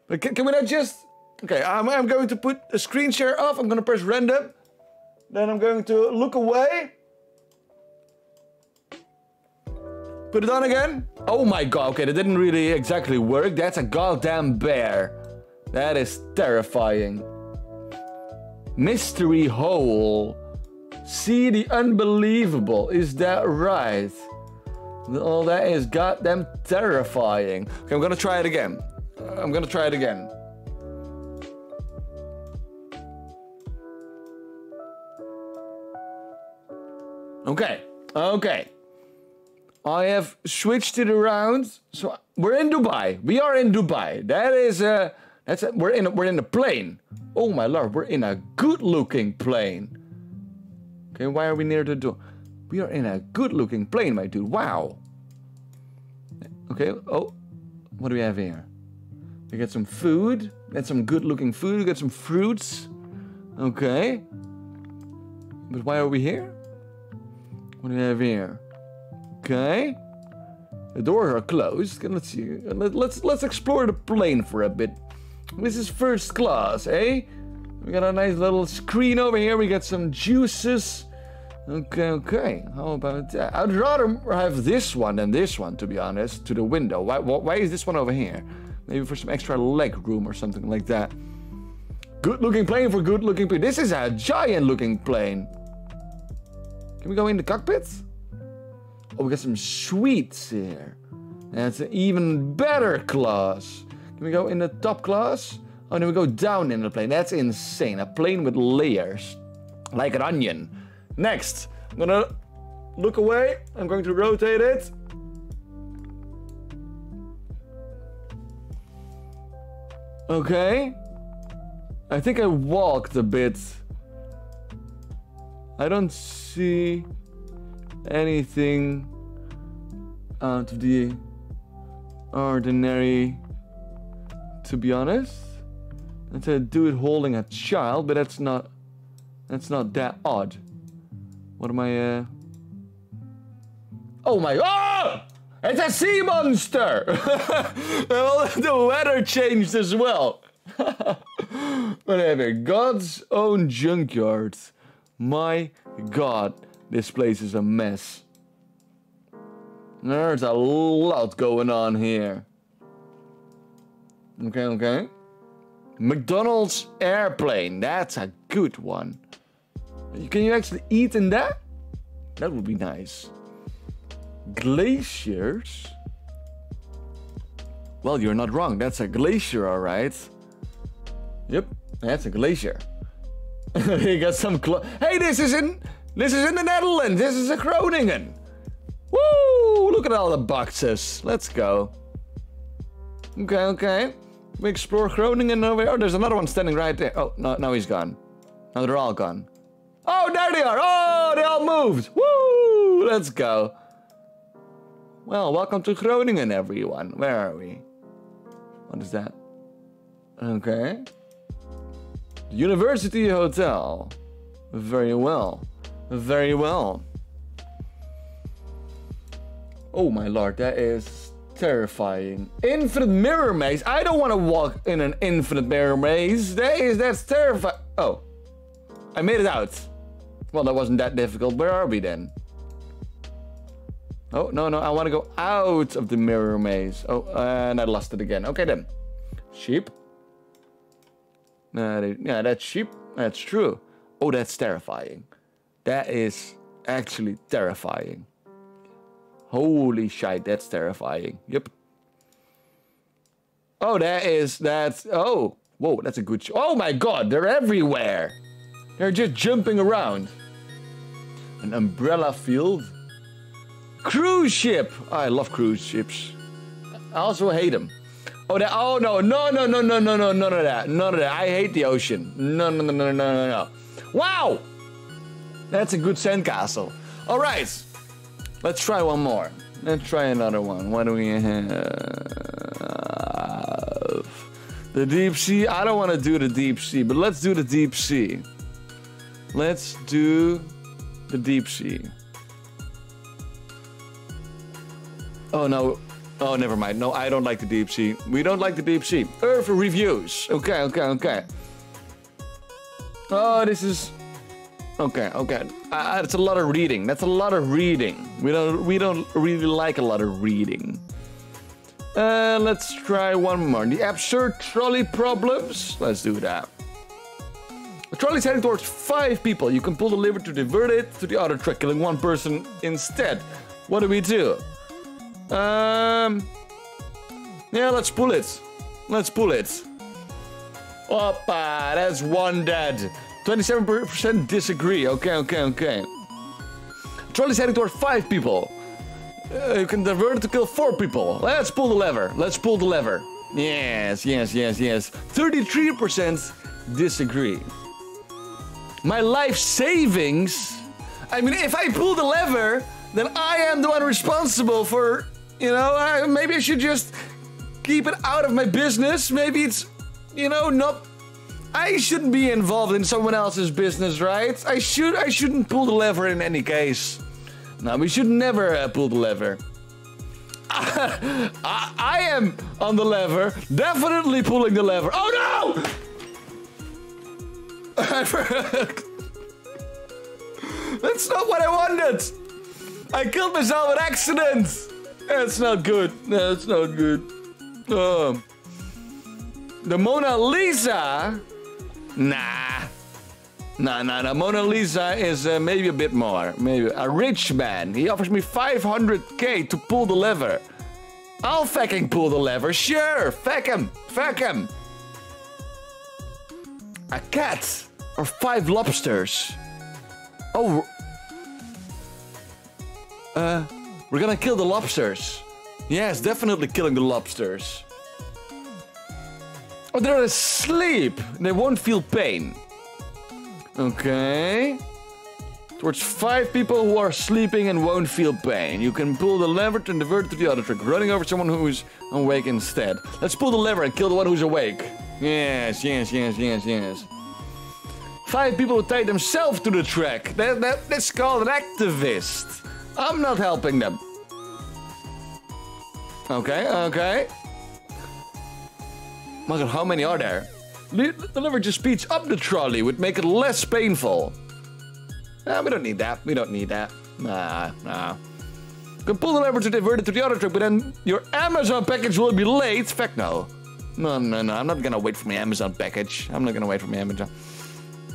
But can, can we not just... Okay, I'm, I'm going to put a screen share off. I'm going to press random. Then I'm going to look away. Put it on again. Oh my god, okay, that didn't really exactly work. That's a goddamn bear. That is terrifying. Mystery hole. See the unbelievable. Is that right? Oh, that is goddamn terrifying. Okay, I'm gonna try it again. I'm gonna try it again. Okay, okay. I have switched it around. So we're in Dubai. We are in Dubai. That is a that's a, we're in a, we're in a plane. Oh my lord, we're in a good-looking plane. Okay, why are we near the door? We are in a good-looking plane, my dude. Wow. Okay. Oh, what do we have here? We get some food. Get some good-looking food. We get some fruits. Okay. But why are we here? What do we have here? Okay. The doors are closed. Let's see. Let's let's explore the plane for a bit. This is first class, eh? We got a nice little screen over here. We got some juices. Okay, okay. How about that? I'd rather have this one than this one, to be honest, to the window. Why, why is this one over here? Maybe for some extra leg room or something like that. Good looking plane for good looking plane. This is a giant looking plane. Can we go in the cockpit? Oh, we got some sweets here. That's an even better class. Can we go in the top class? Oh, then we go down in the plane. That's insane. A plane with layers. Like an onion. Next, I'm gonna look away. I'm going to rotate it. Okay. I think I walked a bit. I don't see anything out of the ordinary, to be honest. And to do it holding a child, but that's not that's not that odd. What am I uh Oh my oh! It's a sea monster! well, the weather changed as well. Whatever. God's own junkyard. My god, this place is a mess. There's a lot going on here. Okay, okay. McDonald's airplane. That's a good one. Can you actually eat in that? That would be nice. Glaciers? Well, you're not wrong. That's a glacier, all right. Yep, that's a glacier. you got some Hey, this is in this is in the Netherlands. This is a Groningen. Woo! Look at all the boxes. Let's go. Okay, okay. We explore Groningen over here. Oh, there's another one standing right there. Oh, no, now he's gone. Now they're all gone. Oh, there they are. Oh, they all moved. Woo! Let's go. Well, welcome to Groningen, everyone. Where are we? What is that? Okay. University Hotel. Very well. Very well. Oh my lord, that is terrifying. Infinite mirror maze. I don't want to walk in an infinite mirror maze. That is that's terrifying. Oh. I made it out. Well, that wasn't that difficult. Where are we then? Oh, no, no. I want to go out of the mirror maze. Oh, and I lost it again. Okay, then. Sheep. Uh, yeah, that's sheep. That's true. Oh, that's terrifying. That is actually terrifying. Holy shit, that's terrifying. Yep. Oh, that is, that's, oh. Whoa, that's a good, oh my god, they're everywhere. They're just jumping around. An umbrella field. Cruise ship. Oh, I love cruise ships. I also hate them. Oh, that, oh no, no, no, no, no, no, no, none of that. None of that. I hate the ocean. No, no, no, no, no, no, no. Wow! That's a good sandcastle. All right. Let's try one more. Let's try another one. What do we have? The deep sea. I don't want to do the deep sea, but let's do the deep sea. Let's do the deep sea. Oh no, Oh, never mind. No, I don't like the deep sea. We don't like the deep sea. Earth reviews. Okay, okay, okay. Oh, this is... Okay, okay. Uh, that's a lot of reading. That's a lot of reading. We don't we don't really like a lot of reading. Uh, let's try one more. The absurd trolley problems. Let's do that. The trolley's heading towards five people. You can pull the lever to divert it to the other track, killing one person instead. What do we do? Um, yeah, let's pull it. Let's pull it. Oppa, that's one dead. 27% disagree. Okay, okay, okay. Trolley's heading toward five people. Uh, you can divert it to kill four people. Let's pull the lever. Let's pull the lever. Yes, yes, yes, yes. 33% disagree. My life savings? I mean, if I pull the lever, then I am the one responsible for, you know, I, maybe I should just keep it out of my business. Maybe it's, you know, not. I shouldn't be involved in someone else's business, right? I should. I shouldn't pull the lever in any case. No, we should never uh, pull the lever. I, I, am on the lever, definitely pulling the lever. Oh no! That's not what I wanted. I killed myself in accident. That's not good. That's not good. Um, the Mona Lisa? Nah. Nah, nah, nah. Mona Lisa is uh, maybe a bit more. Maybe a rich man. He offers me 500k to pull the lever. I'll fucking pull the lever. Sure, fuck him. Fuck him. A cat or five lobsters. Oh. Uh, we're gonna kill the lobsters. Yes, definitely killing the lobsters. Oh, they're asleep. They won't feel pain. Okay. Towards five people who are sleeping and won't feel pain. You can pull the lever to divert to the other trick, running over someone who's awake instead. Let's pull the lever and kill the one who's awake. Yes, yes, yes, yes, yes. Five people who tie themselves to the track. That, that, that's called an activist. I'm not helping them. Okay, okay. My how many are there? The lever just speeds up the trolley, would make it less painful. Nah, we don't need that. We don't need that. Nah, nah. You can pull the lever to divert it to the other truck, but then your Amazon package will be late. Fact no. No, no, no. I'm not gonna wait for my Amazon package. I'm not gonna wait for my Amazon.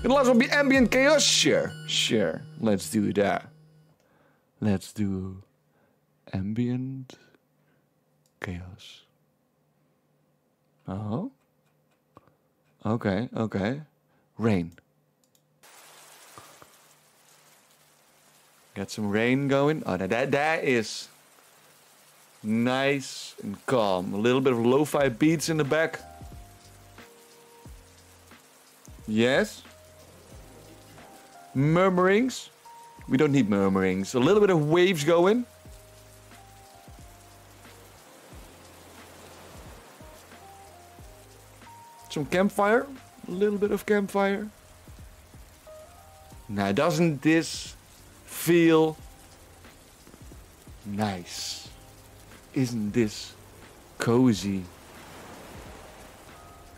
It'll also be ambient chaos. Sure, sure. Let's do that. Let's do ambient chaos. Oh. Okay, okay. Rain. Got some rain going. Oh, that, that is nice and calm. A little bit of lo-fi beats in the back. Yes. Murmurings. We don't need murmurings. A little bit of waves going. Some campfire. A little bit of campfire. Now, doesn't this feel nice? Isn't this cozy?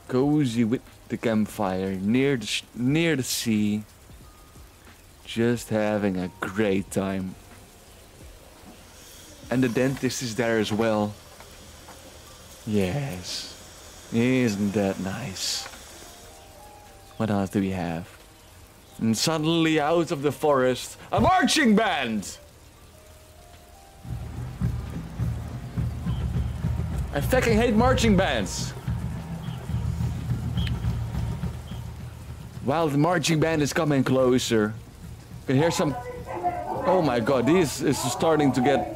Cozy with the campfire near the near the sea. Just having a great time. And the dentist is there as well. Yes. Isn't that nice? What else do we have? And suddenly out of the forest, a marching band! I fucking hate marching bands. While the marching band is coming closer, you can hear some... Oh my god, this is starting to get...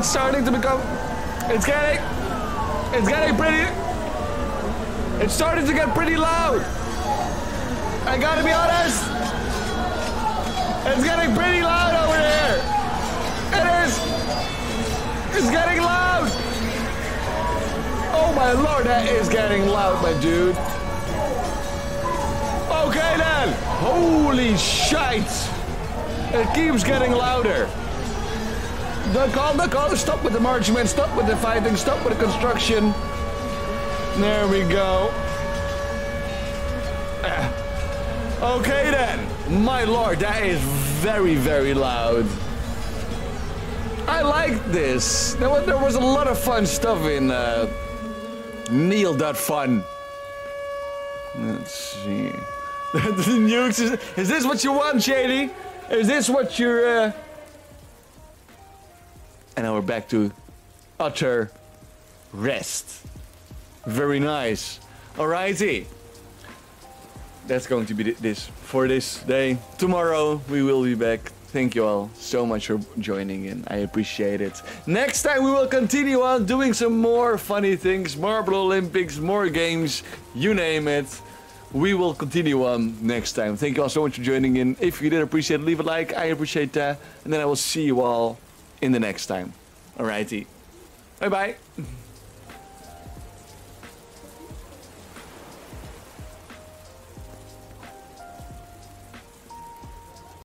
it's starting to become... It's getting... It's getting pretty... It's starting to get pretty loud. I gotta be honest. It's getting pretty loud over here. It is. It's getting loud. Oh my lord, that is getting loud, my dude. Okay then. Holy shite. It keeps getting louder. The call, the call. Stop with the marching. Stop with the fighting. Stop with the construction. There we go. Okay then. My lord, that is very, very loud. I like this. There was, there was a lot of fun stuff in uh, fun. Let's see. the nukes is, is this what you want, Shady? Is this what you're... Uh... And now we're back to utter rest. Very nice. Alrighty. That's going to be this for this day. Tomorrow we will be back. Thank you all so much for joining in. I appreciate it. Next time we will continue on doing some more funny things. Marble Olympics, more games, you name it. We will continue on next time. Thank you all so much for joining in. If you did appreciate it, leave a like. I appreciate that. And then I will see you all in the next time. Alrighty. Bye bye.